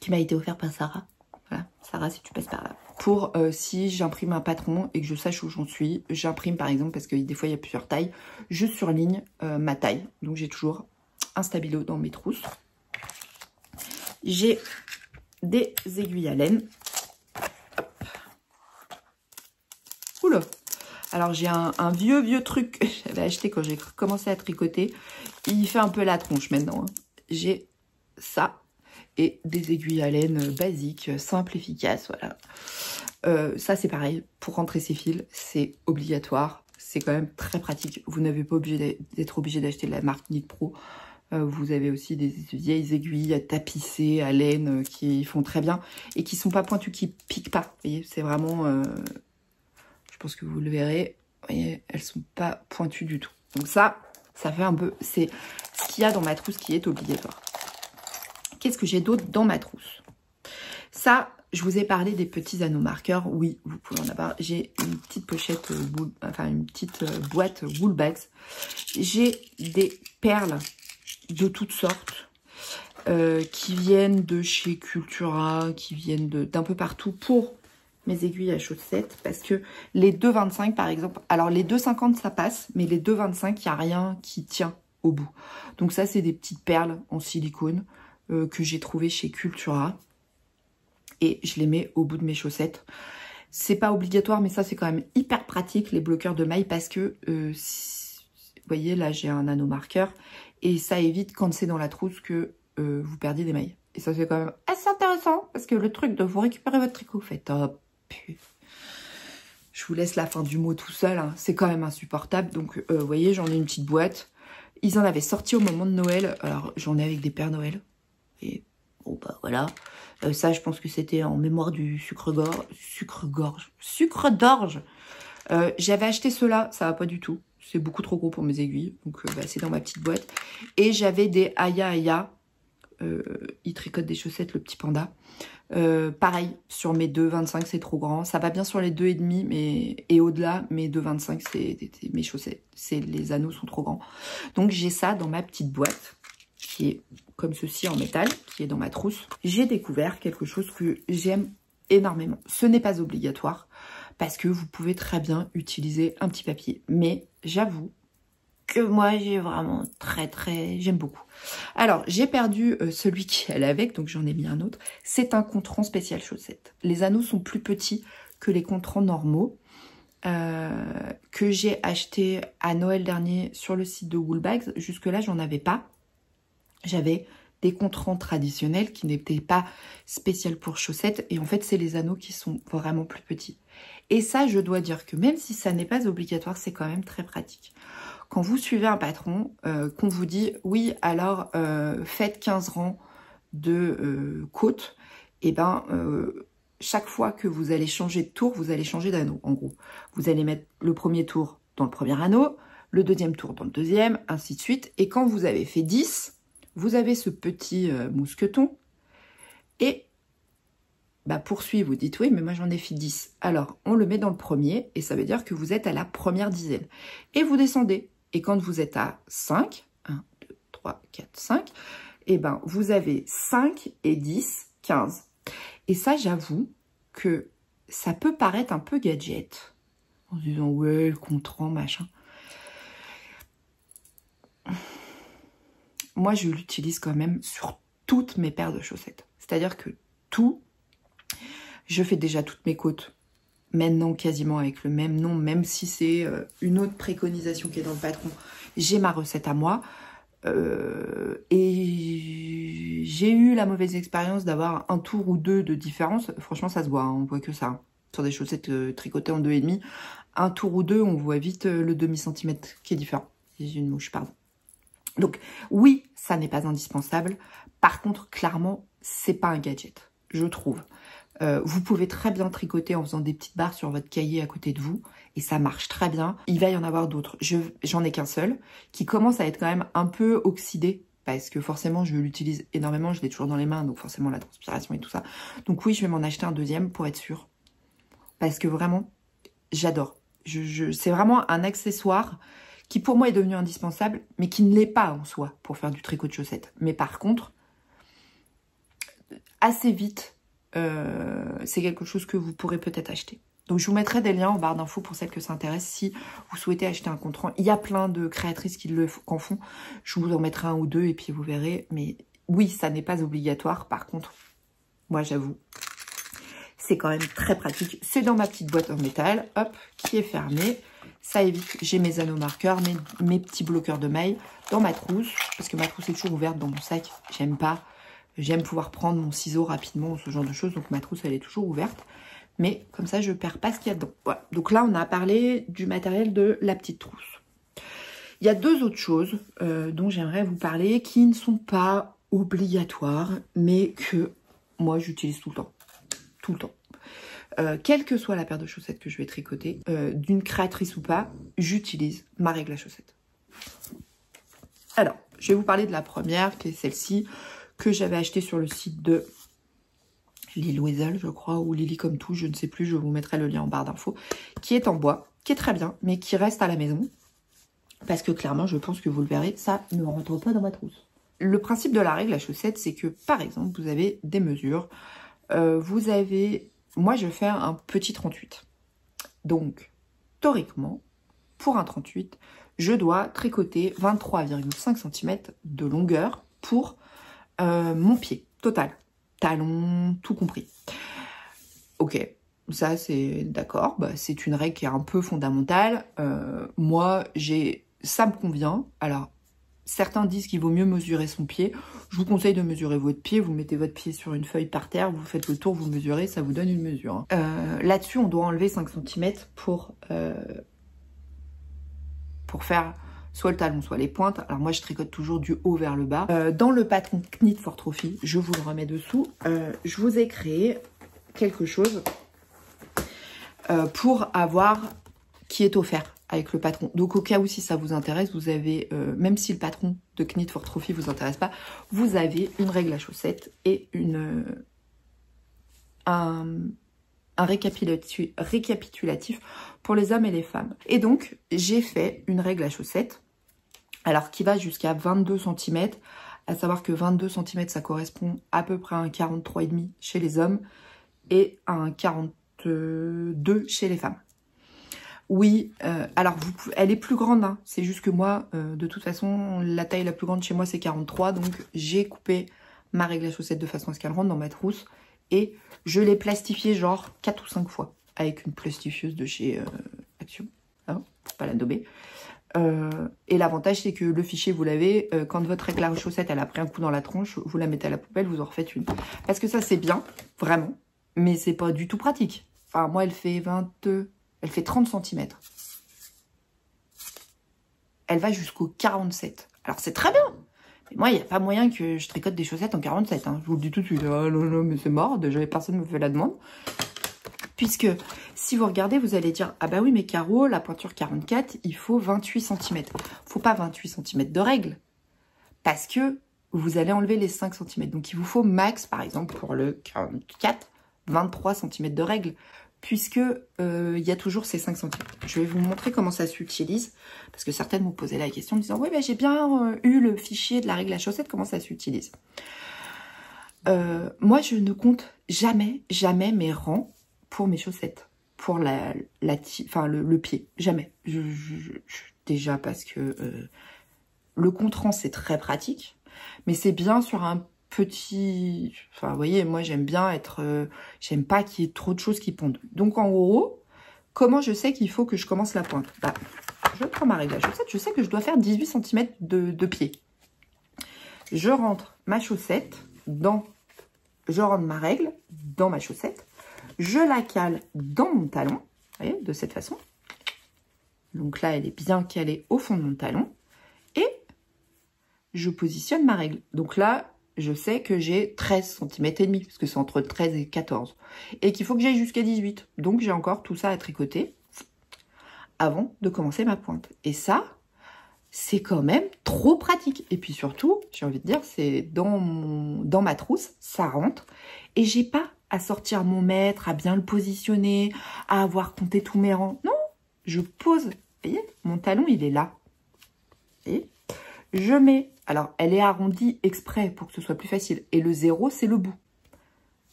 qui m'a été offert par Sarah. Voilà, Sarah, si tu passes par là. Pour euh, si j'imprime un patron et que je sache où j'en suis, j'imprime par exemple, parce que des fois il y a plusieurs tailles, je surligne euh, ma taille. Donc j'ai toujours un stabilo dans mes trousses. J'ai des aiguilles à laine. Alors j'ai un, vieux vieux truc que <laughs> j'avais acheté quand j'ai commencé à tricoter. Il fait un peu la tronche maintenant. Hein. J'ai ça et des aiguilles à laine basiques, simples, efficaces, voilà. Euh, ça c'est pareil, pour rentrer ses fils, c'est obligatoire. C'est quand même très pratique. Vous n'avez pas d'être obligé d'acheter de la marque Knit Pro. Euh, vous avez aussi des vieilles aiguilles à tapisser, à laine, euh, qui font très bien et qui sont pas pointues, qui piquent pas. Vous voyez, c'est vraiment... je pense que vous le verrez. Vous voyez, elles sont pas pointues du tout. Donc ça, ça fait un peu... C'est ce qu'il y a dans ma trousse qui est obligatoire. Qu'est-ce que j'ai d'autre dans ma trousse? Ça, je vous ai parlé des petits anneaux marqueurs. Oui, vous pouvez en avoir. J'ai une petite pochette, enfin une petite boîte wool bags. J'ai des perles de toutes sortes, euh, qui viennent de chez Cultura, qui viennent d'un peu partout pour mes aiguilles à chaussettes, parce que les 2,25 par exemple, alors les 2,50 ça passe, mais les 2,25 il n'y a rien qui tient au bout. Donc ça c'est des petites perles en silicone euh, que j'ai trouvé chez Cultura, et je les mets au bout de mes chaussettes. C'est pas obligatoire, mais ça c'est quand même hyper pratique les bloqueurs de mailles parce que, euh, vous voyez là j'ai un anneau marqueur et ça évite quand c'est dans la trousse que euh, vous perdiez des mailles. Et ça c'est quand même assez intéressant parce que le truc de vous récupérer votre tricot, fait top. Je vous laisse la fin du mot tout seul, hein. c'est quand même insupportable. Donc euh, vous voyez, j'en ai une petite boîte. Ils en avaient sorti au moment de Noël. Alors j'en ai avec des Pères Noël. Et bon bah voilà. Euh, ça je pense que c'était en mémoire du sucre-gorge. Sucre-gorge. Sucre d'orge. J'avais acheté cela, ça va pas du tout. C'est beaucoup trop gros pour mes aiguilles. Donc, euh, bah, c'est dans ma petite boîte. Et j'avais des Aya Aya. Euh, il tricote des chaussettes, le petit panda. Euh, pareil, sur mes 2,25, c'est trop grand. Ça va bien sur les 2,5 mais et au-delà, mes 2,25, c'est mes chaussettes. Les anneaux sont trop grands. Donc, j'ai ça dans ma petite boîte, qui est comme ceci en métal, qui est dans ma trousse. J'ai découvert quelque chose que j'aime énormément. Ce n'est pas obligatoire parce que vous pouvez très bien utiliser un petit papier. Mais j'avoue moi j'ai vraiment très très j'aime beaucoup. Alors j'ai perdu euh, celui qui allait avec donc j'en ai mis un autre. C'est un contrant spécial chaussette. Les anneaux sont plus petits que les contrans normaux euh, que j'ai acheté à Noël dernier sur le site de Woolbags. Jusque là j'en avais pas. J'avais des contrans traditionnels qui n'étaient pas spéciaux pour chaussettes et en fait c'est les anneaux qui sont vraiment plus petits. Et ça, je dois dire que même si ça n'est pas obligatoire, c'est quand même très pratique. Quand vous suivez un patron, euh, qu'on vous dit, oui, alors euh, faites 15 rangs de euh, côte, et eh ben chaque fois que vous allez changer de tour, vous allez changer d'anneau, en gros. Vous allez mettre le premier tour dans le premier anneau, le deuxième tour dans le deuxième, ainsi de suite. Et quand vous avez fait 10, vous avez ce petit mousqueton, et bah vous dites oui, mais moi j'en ai fait 10. Alors, on le met dans le premier, et ça veut dire que vous êtes à la première dizaine. Et vous descendez. Et quand vous êtes à 5, 1, 2, 3, 4, 5, et ben vous avez 5 et 10, 15. Et ça, j'avoue que ça peut paraître un peu gadget. En disant, ouais, le contrant, machin. Moi, je l'utilise quand même sur toutes mes paires de chaussettes. C'est-à-dire que tout je fais déjà toutes mes côtes maintenant quasiment avec le même nom, même si c'est euh, une autre préconisation qui est dans le patron. J'ai ma recette à moi. Euh, et j'ai eu la mauvaise expérience d'avoir un tour ou deux de différence. Franchement, ça se voit, hein, on voit que ça. Sur des chaussettes euh, tricotées en deux et demi, un tour ou deux, on voit vite le demi-centimètre qui est différent. J'ai une mouche, pardon. Donc, oui, ça n'est pas indispensable. Par contre, clairement, c'est pas un gadget, je trouve. Euh, vous pouvez très bien tricoter en faisant des petites barres sur votre cahier à côté de vous et ça marche très bien. Il va y en avoir d'autres. J'en ai qu'un seul qui commence à être quand même un peu oxydé parce que forcément je l'utilise énormément, je l'ai toujours dans les mains donc forcément la transpiration et tout ça. Donc oui, je vais m'en acheter un deuxième pour être sûr parce que vraiment j'adore. Je, C'est vraiment un accessoire qui pour moi est devenu indispensable mais qui ne l'est pas en soi pour faire du tricot de chaussettes. Mais par contre, assez vite, euh, c'est quelque chose que vous pourrez peut-être acheter. Donc je vous mettrai des liens en barre d'infos pour celles que ça intéresse si vous souhaitez acheter un contrant. Il y a plein de créatrices qui le font. Je vous en mettrai un ou deux et puis vous verrez. Mais oui, ça n'est pas obligatoire. Par contre, moi j'avoue, c'est quand même très pratique. C'est dans ma petite boîte en métal, hop, qui est fermée. Ça évite, j'ai mes anneaux marqueurs, mes, mes petits bloqueurs de mailles dans ma trousse, parce que ma trousse est toujours ouverte dans mon sac. J'aime pas, j'aime pouvoir prendre mon ciseau rapidement, ce genre de choses, donc ma trousse, elle est toujours ouverte. Mais comme ça, je perds pas ce qu'il y a dedans. Voilà, donc là, on a parlé du matériel de la petite trousse. Il y a deux autres choses euh, dont j'aimerais vous parler qui ne sont pas obligatoires, mais que moi, j'utilise tout le temps. Tout le temps. Euh, quelle que soit la paire de chaussettes que je vais tricoter, euh, d'une créatrice ou pas, j'utilise ma règle à chaussettes. Alors, je vais vous parler de la première, qui est celle-ci, que j'avais achetée sur le site de Lily Weasel, je crois, ou Lily comme tout, je ne sais plus, je vous mettrai le lien en barre d'infos, qui est en bois, qui est très bien, mais qui reste à la maison. Parce que clairement, je pense que vous le verrez, ça ne rentre pas dans ma trousse. Le principe de la règle à chaussettes, c'est que, par exemple, vous avez des mesures. Euh, vous avez... Moi, je fais un petit 38. Donc, théoriquement, pour un 38, je dois tricoter 23,5 cm de longueur pour euh, mon pied total. Talon, tout compris. Ok, ça c'est d'accord, bah, c'est une règle qui est un peu fondamentale. Euh, moi, j'ai ça me convient. Alors, certains disent qu'il vaut mieux mesurer son pied. Je vous conseille de mesurer votre pied. Vous mettez votre pied sur une feuille par terre, vous faites le tour, vous mesurez, ça vous donne une mesure. Hein. Euh, Là-dessus, on doit enlever 5 cm pour, pour faire soit le talon, soit les pointes. Alors moi, je tricote toujours du haut vers le bas. Euh, dans le patron Knit for Trophy, je vous le remets dessous, euh, je vous ai créé quelque chose euh, pour avoir qui est offert avec le patron. Donc au cas où si ça vous intéresse, vous avez, même si le patron de Knit for Trophy vous intéresse pas, vous avez une règle à chaussettes et une un, récapitulatif pour les hommes et les femmes. Et donc j'ai fait une règle à chaussettes, alors qui va jusqu'à 22 cm, à savoir que 22 cm ça correspond à peu près à un 43,5 chez les hommes et à un 42 chez les femmes. Oui, euh, alors elle est plus grande, hein. c'est juste que moi, euh, de toute façon, la taille la plus grande chez moi c'est 43, donc j'ai coupé ma règle à chaussettes de façon à ce qu'elle rentre dans ma trousse et je l'ai plastifiée genre 4 ou 5 fois avec une plastifieuse de chez euh, Action, hein, pour pas la. Euh, et l'avantage c'est que le fichier vous l'avez, euh, quand votre règle à chaussettes elle a pris un coup dans la tronche, vous la mettez à la poubelle, vous en refaites une. Parce que ça c'est bien, vraiment, mais c'est pas du tout pratique. Enfin moi elle fait 22 elle fait 30 cm. Elle va jusqu'au 47. Alors c'est très bien. Mais moi, il n'y a pas moyen que je tricote des chaussettes en 47. Hein. Je vous le dis tout de suite. Ah non, non, mais c'est mort. Déjà, personne ne me fait la demande. Puisque si vous regardez, vous allez dire, ah bah oui, mais Caro, la pointure 44, il faut 28 cm. faut pas 28 cm de règle. Parce que vous allez enlever les 5 cm. Donc, il vous faut max, par exemple, pour le 44, 23 cm de règle puisque euh, il y a toujours ces 5 cm. Je vais vous montrer comment ça s'utilise, parce que certaines m'ont posé la question en disant « Oui, j'ai bien euh, eu le fichier de la règle à chaussettes, comment ça s'utilise? Euh, Moi, je ne compte jamais, jamais mes rangs pour mes chaussettes, pour la, la enfin, le, pied, jamais. Je, déjà parce que le compte-rang, c'est très pratique, mais c'est bien sur un petit... Enfin, vous voyez, moi, j'aime bien être... Euh, j'aime pas qu'il y ait trop de choses qui pondent. Donc, en gros, comment je sais qu'il faut que je commence la pointe? Bah, Je prends ma règle à chaussette. Je sais que je dois faire 18 cm de pied. Je rentre ma chaussette dans... Je rentre ma règle dans ma chaussette. Je la cale dans mon talon. Voyez, de cette façon. Donc là, elle est bien calée au fond de mon talon. Et je positionne ma règle. Donc là, je sais que j'ai 13 cm et demi, parce que c'est entre 13 et 14. Et qu'il faut que j'aille jusqu'à 18. Donc j'ai encore tout ça à tricoter avant de commencer ma pointe. Et ça, c'est quand même trop pratique. Et puis surtout, j'ai envie de dire, c'est dans, dans ma trousse, ça rentre. Et j'ai pas à sortir mon mètre, à bien le positionner, à avoir compté tous mes rangs. Non, je pose. Vous voyez, mon talon, il est là. Et je mets alors, elle est arrondie exprès pour que ce soit plus facile. Et le zéro, c'est le bout.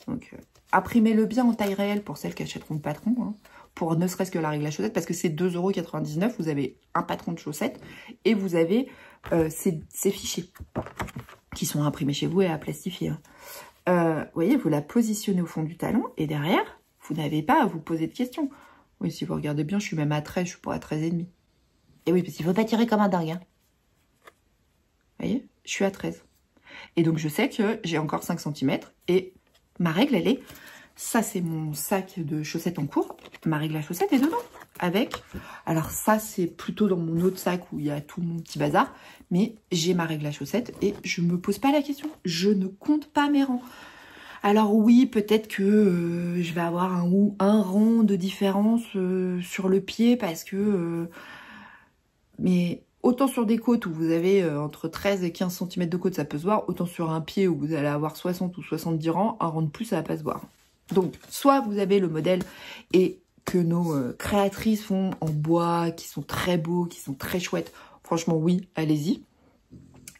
Donc, euh, imprimez-le bien en taille réelle pour celles qui achèteront le patron. Hein, pour ne serait-ce que la règle à chaussettes, parce que c'est 2,99€. Vous avez un patron de chaussettes et vous avez euh, ces, fichiers qui sont imprimés chez vous et à plastifier. Hein. Euh, vous voyez, vous la positionnez au fond du talon et derrière, Vous n'avez pas à vous poser de questions. Oui, si vous regardez bien, je suis même à 13, je suis pas à 13,5. Et oui, parce qu'il faut pas tirer comme un dingue. Hein. Vous voyez Je suis à 13. Et donc, je sais que j'ai encore 5 cm. Et ma règle, elle est... Ça, c'est mon sac de chaussettes en cours. Ma règle à chaussettes est dedans. Avec... Alors, ça, c'est plutôt dans mon autre sac où il y a tout mon petit bazar. Mais j'ai ma règle à chaussettes et je me pose pas la question. Je ne compte pas mes rangs. Alors oui, peut-être que euh, je vais avoir un ou un rang de différence euh, sur le pied parce que... Euh, mais autant sur des côtes où vous avez entre 13 et 15 cm de côte, ça peut se voir, autant sur un pied où vous allez avoir 60 ou 70 rangs, un rang de plus, ça va pas se voir. Donc, soit vous avez le modèle et que nos créatrices font en bois, qui sont très beaux, qui sont très chouettes, franchement oui, allez-y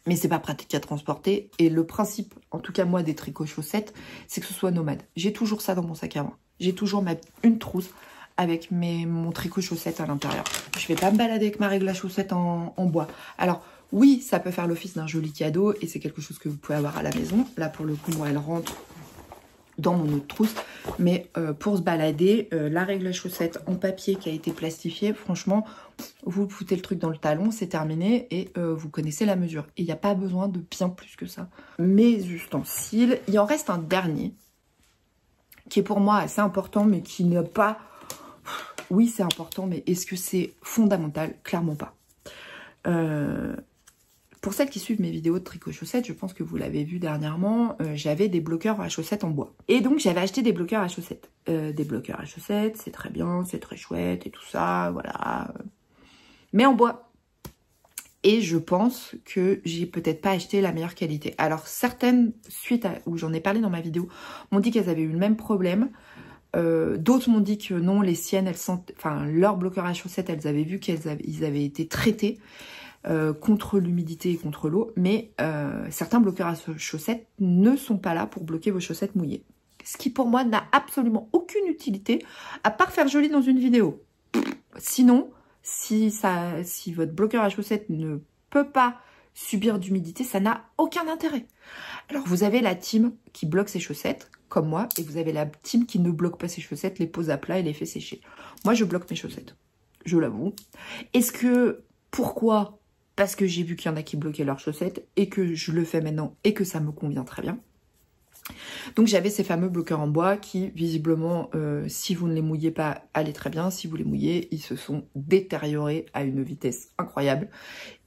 mais c'est pas pratique à transporter. Et le principe, en tout cas moi, des tricots chaussettes, c'est que ce soit nomade. J'ai toujours ça dans mon sac à main. J'ai toujours une trousse avec mes, mon tricot chaussettes à l'intérieur. Je vais pas me balader avec ma règle à chaussettes en bois. Alors, oui, ça peut faire l'office d'un joli cadeau et c'est quelque chose que vous pouvez avoir à la maison. Là, pour le coup, moi, elle rentre dans mon autre trousse. Mais euh, pour se balader, euh, la règle à chaussettes en papier qui a été plastifiée, franchement, vous foutez le truc dans le talon, c'est terminé et euh, vous connaissez la mesure. Il n'y a pas besoin de bien plus que ça. Mes ustensiles, il en reste un dernier qui est pour moi assez important mais qui n'a pas... Oui, c'est important, mais est-ce que c'est fondamental? Clairement pas. Pour celles qui suivent mes vidéos de tricot chaussettes, je pense que vous l'avez vu dernièrement, euh, j'avais des bloqueurs à chaussettes en bois. Et donc j'avais acheté des bloqueurs à chaussettes. Euh, des bloqueurs à chaussettes, c'est très bien, c'est très chouette et tout ça, voilà. Mais en bois. Et je pense que j'ai peut-être pas acheté la meilleure qualité. Alors certaines, suite à, où j'en ai parlé dans ma vidéo, m'ont dit qu'elles avaient eu le même problème. Euh, d'autres m'ont dit que non, les siennes, elles sont, enfin, leurs bloqueurs à chaussettes, elles avaient vu qu'ils avaient, avaient été traités. Euh, contre l'humidité et contre l'eau, mais euh, certains bloqueurs à chaussettes ne sont pas là pour bloquer vos chaussettes mouillées. Ce qui pour moi n'a absolument aucune utilité, à part faire joli dans une vidéo. Sinon, si, ça, si votre bloqueur à chaussettes ne peut pas subir d'humidité, ça n'a aucun intérêt. Alors vous avez la team qui bloque ses chaussettes, comme moi, et vous avez la team qui ne bloque pas ses chaussettes, les pose à plat et les fait sécher. Moi, je bloque mes chaussettes, je l'avoue. Est-ce que, pourquoi parce que j'ai vu qu'il y en a qui bloquaient leurs chaussettes et que je le fais maintenant et que ça me convient très bien. Donc j'avais ces fameux bloqueurs en bois qui visiblement, euh, si vous ne les mouillez pas, allaient très bien. Si vous les mouillez, ils se sont détériorés à une vitesse incroyable.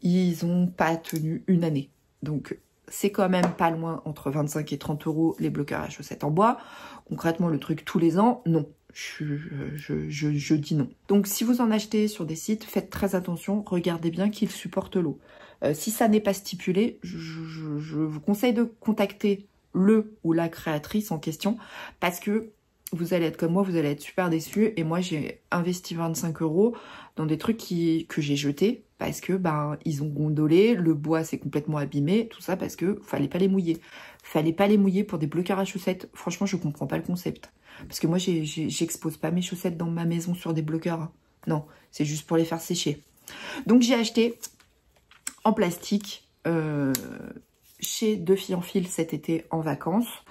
Ils n'ont pas tenu une année. Donc c'est quand même pas loin entre 25 et 30 euros les bloqueurs à chaussettes en bois. Concrètement, le truc tous les ans, non je, dis non. Donc si vous en achetez sur des sites, faites très attention, regardez bien qu'ils supportent l'eau. Euh, si ça n'est pas stipulé, je, vous conseille de contacter le ou la créatrice en question parce que vous allez être comme moi, vous allez être super déçus. Et moi, j'ai investi 25 euros dans des trucs que j'ai jetés parce que ben ils ont gondolé, le bois s'est complètement abîmé, tout ça parce que fallait pas les mouiller. Fallait pas les mouiller pour des bloqueurs à chaussettes. Franchement, je comprends pas le concept. Parce que moi, j'expose pas mes chaussettes dans ma maison sur des bloqueurs. Non, c'est juste pour les faire sécher. Donc, j'ai acheté en plastique euh, chez Deux filles en fil cet été en vacances.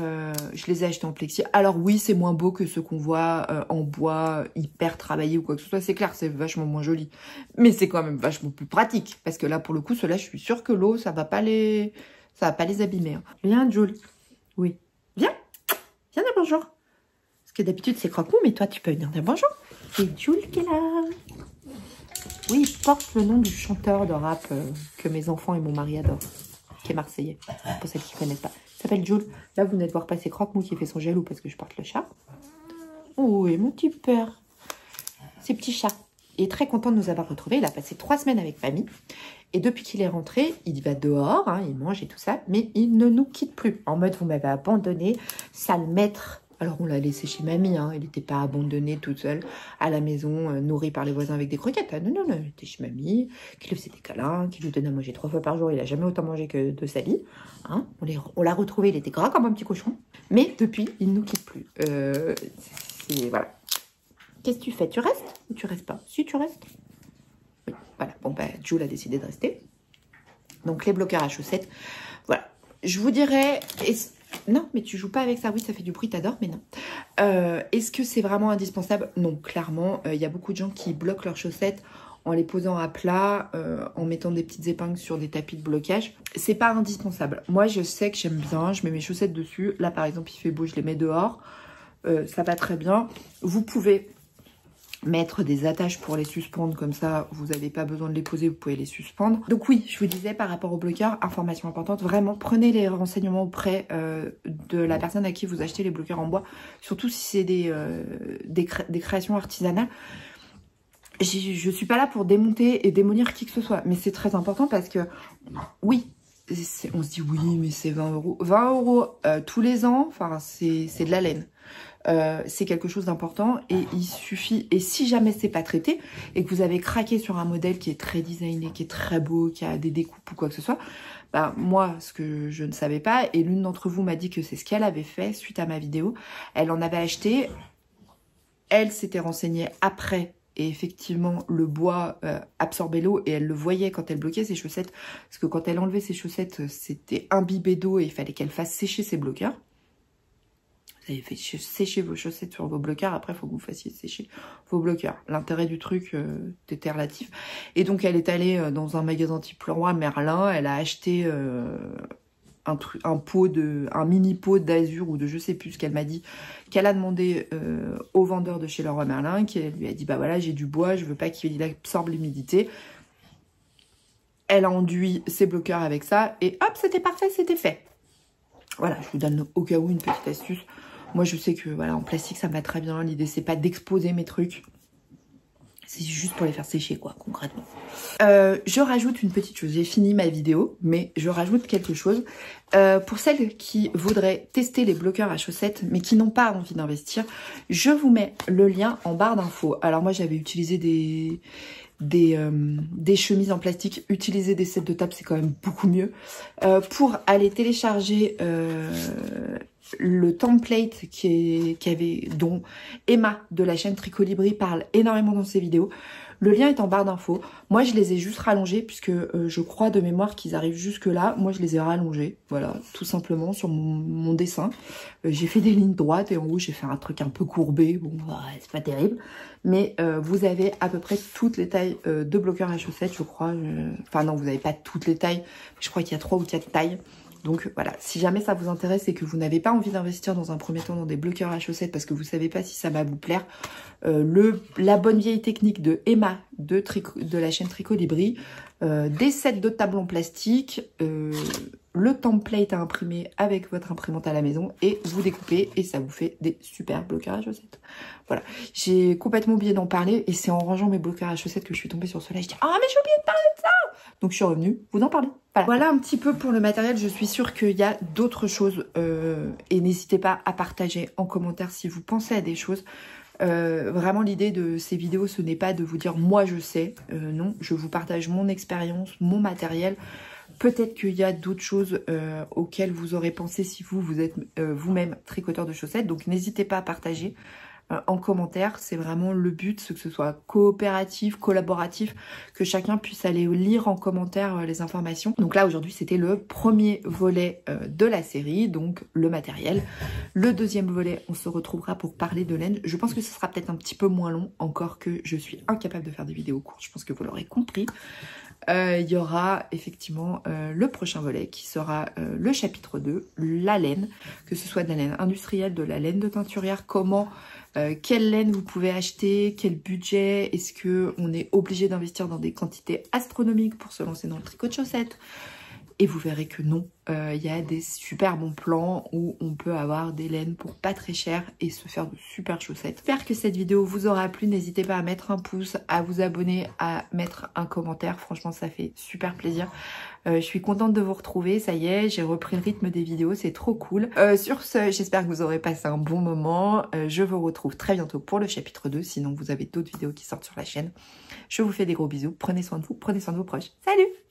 Euh, je les ai achetés en plexi. Alors oui, c'est moins beau que ceux qu'on voit euh, en bois hyper travaillé ou quoi que ce soit. C'est clair, c'est vachement moins joli. Mais c'est quand même vachement plus pratique. Parce que là, pour le coup, ceux-là, je suis sûre que l'eau, ça va pas les ça va pas les abîmer. Hein. Viens, Jules. Oui. Viens. Viens dire bonjour. Parce que d'habitude, c'est Crocou, mais toi, tu peux venir dire bonjour. C'est Jules qui est là. Oui, il porte le nom du chanteur de rap euh, que mes enfants et mon mari adorent. Qui est marseillais. Pour celles qui ne connaissent pas. Il s'appelle Jules. Là, vous venez de voir passer Croque-Mou qui fait son jaloux parce que je porte le chat. Oh, et mon petit père. Ces petits chats. Il est très content de nous avoir retrouvés. Il a passé trois semaines avec famille. Et depuis qu'il est rentré, il va dehors, hein, il mange et tout ça, mais il ne nous quitte plus. En mode, vous m'avez abandonné, sale maître. Alors on l'a laissé chez mamie, hein, il n'était pas abandonné toute seule à la maison, euh, nourri par les voisins avec des croquettes. Ah, non, non, non, il était chez mamie, qui lui faisait des câlins, qui lui donnait à manger trois fois par jour. Il n'a jamais autant mangé que de sa vie. Hein. On l'a retrouvé, il était gras comme un petit cochon. Mais depuis, il ne nous quitte plus. Euh, voilà. Qu'est-ce que tu fais? Tu restes ou tu restes pas? Si tu restes. Voilà. Bon, ben, Jules a décidé de rester. Donc, les bloqueurs à chaussettes. Voilà. Je vous dirais, Non, mais tu joues pas avec ça. Oui, ça fait du bruit, t'adores, mais non. Euh, est-ce que c'est vraiment indispensable? Non, clairement. Il y a beaucoup de gens qui bloquent leurs chaussettes en les posant à plat, en mettant des petites épingles sur des tapis de blocage. C'est pas indispensable. Moi, je sais que j'aime bien. Je mets mes chaussettes dessus. Là, par exemple, il fait beau, je les mets dehors. ça va très bien. Vous pouvez mettre des attaches pour les suspendre, comme ça vous n'avez pas besoin de les poser, vous pouvez les suspendre. Donc oui, je vous disais par rapport au bloqueur, information importante, vraiment prenez les renseignements auprès euh, de la personne à qui vous achetez les bloqueurs en bois, surtout si c'est des, euh, des, créations artisanales. Je suis pas là pour démonter et démolir qui que ce soit, mais c'est très important parce que oui, on se dit oui mais c'est 20 euros. 20 euros euh, tous les ans, enfin c'est de la laine. Euh, c'est quelque chose d'important et il suffit, et si jamais c'est pas traité et que vous avez craqué sur un modèle qui est très designé, qui est très beau, qui a des découpes ou quoi que ce soit, bah moi ce que je ne savais pas et l'une d'entre vous m'a dit que c'est ce qu'elle avait fait suite à ma vidéo, elle en avait acheté, elle s'était renseignée après et effectivement le bois euh, absorbait l'eau et elle le voyait quand elle bloquait ses chaussettes parce que quand elle enlevait ses chaussettes c'était imbibé d'eau et il fallait qu'elle fasse sécher ses bloqueurs vous avez fait sécher vos chaussettes sur vos bloqueurs, après il faut que vous fassiez sécher vos bloqueurs. L'intérêt du truc euh, était relatif. Et donc elle est allée euh, dans un magasin type Leroy Merlin, elle a acheté euh, un, pot de, un mini pot d'azur ou de je sais plus ce qu'elle m'a dit, qu'elle a demandé au vendeur de chez Leroy Merlin, qui lui a dit bah voilà j'ai du bois, je veux pas qu'il absorbe l'humidité. Elle a enduit ses bloqueurs avec ça et hop c'était parfait, c'était fait. Voilà, je vous donne au cas où une petite astuce. Moi, je sais que voilà, en plastique, ça me va très bien. L'idée, c'est pas d'exposer mes trucs. C'est juste pour les faire sécher, quoi, concrètement. Euh, je rajoute une petite chose. J'ai fini ma vidéo, mais je rajoute quelque chose. Euh, pour celles qui voudraient tester les bloqueurs à chaussettes, mais qui n'ont pas envie d'investir, je vous mets le lien en barre d'infos. Alors moi, j'avais utilisé des, des, euh, des chemises en plastique, utiliser des sets de table, c'est quand même beaucoup mieux. Euh, pour aller télécharger euh, le template qui, est, avait, dont Emma de la chaîne Tricolibri parle énormément dans ses vidéos, le lien est en barre d'infos. Moi, je les ai juste rallongés puisque euh, je crois de mémoire qu'ils arrivent jusque là. Moi, je les ai rallongés, voilà, tout simplement sur mon, dessin. Euh, j'ai fait des lignes droites et en haut, j'ai fait un truc un peu courbé. Bon, c'est pas terrible. Mais euh, vous avez à peu près toutes les tailles de bloqueurs à chaussettes, je crois. Enfin non, vous n'avez pas toutes les tailles. Je crois qu'il y a trois ou quatre tailles. Donc voilà, si jamais ça vous intéresse et que vous n'avez pas envie d'investir dans un premier temps dans des bloqueurs à chaussettes parce que vous ne savez pas si ça va vous plaire, euh, la bonne vieille technique de Emma de, la chaîne Tricot Libri, euh, des sets de table en plastique, euh, le template à imprimer avec votre imprimante à la maison et vous découpez et ça vous fait des super bloqueurs à chaussettes. Voilà, j'ai complètement oublié d'en parler et c'est en rangeant mes bloqueurs à chaussettes que je suis tombée sur cela. Je dis « Ah mais j'ai oublié de parler de ça !» Donc je suis revenue vous en parler. Voilà. un petit peu pour le matériel. Je suis sûre qu'il y a d'autres choses euh, et n'hésitez pas à partager en commentaire si vous pensez à des choses. Euh, vraiment l'idée de ces vidéos ce n'est pas de vous dire moi je sais, euh, non, je vous partage mon expérience, mon matériel, Peut-être qu'il y a d'autres choses auxquelles vous aurez pensé si vous, vous êtes vous-même tricoteur de chaussettes. Donc n'hésitez pas à partager en commentaire. C'est vraiment le but, que ce soit coopératif, collaboratif, que chacun puisse aller lire en commentaire les informations. Donc là, aujourd'hui, c'était le premier volet de la série, donc le matériel. Le deuxième volet, on se retrouvera pour parler de laine. Je pense que ce sera peut-être un petit peu moins long, encore que je suis incapable de faire des vidéos courtes. Je pense que vous l'aurez compris. Euh, il y aura effectivement euh, le prochain volet qui sera euh, le chapitre 2, la laine, que ce soit de la laine industrielle, de la laine de teinturière, comment, quelle laine vous pouvez acheter, quel budget, est-ce qu'on est obligé d'investir dans des quantités astronomiques pour se lancer dans le tricot de chaussettes? Et vous verrez que non, il euh, y a des super bons plans où on peut avoir des laines pour pas très cher et se faire de super chaussettes. J'espère que cette vidéo vous aura plu. N'hésitez pas à mettre un pouce, à vous abonner, à mettre un commentaire. Franchement, ça fait super plaisir. Euh, je suis contente de vous retrouver, ça y est, j'ai repris le rythme des vidéos, c'est trop cool. Euh, sur ce, j'espère que vous aurez passé un bon moment. je vous retrouve très bientôt pour le chapitre 2, sinon vous avez d'autres vidéos qui sortent sur la chaîne. Je vous fais des gros bisous, prenez soin de vous, prenez soin de vos proches. Salut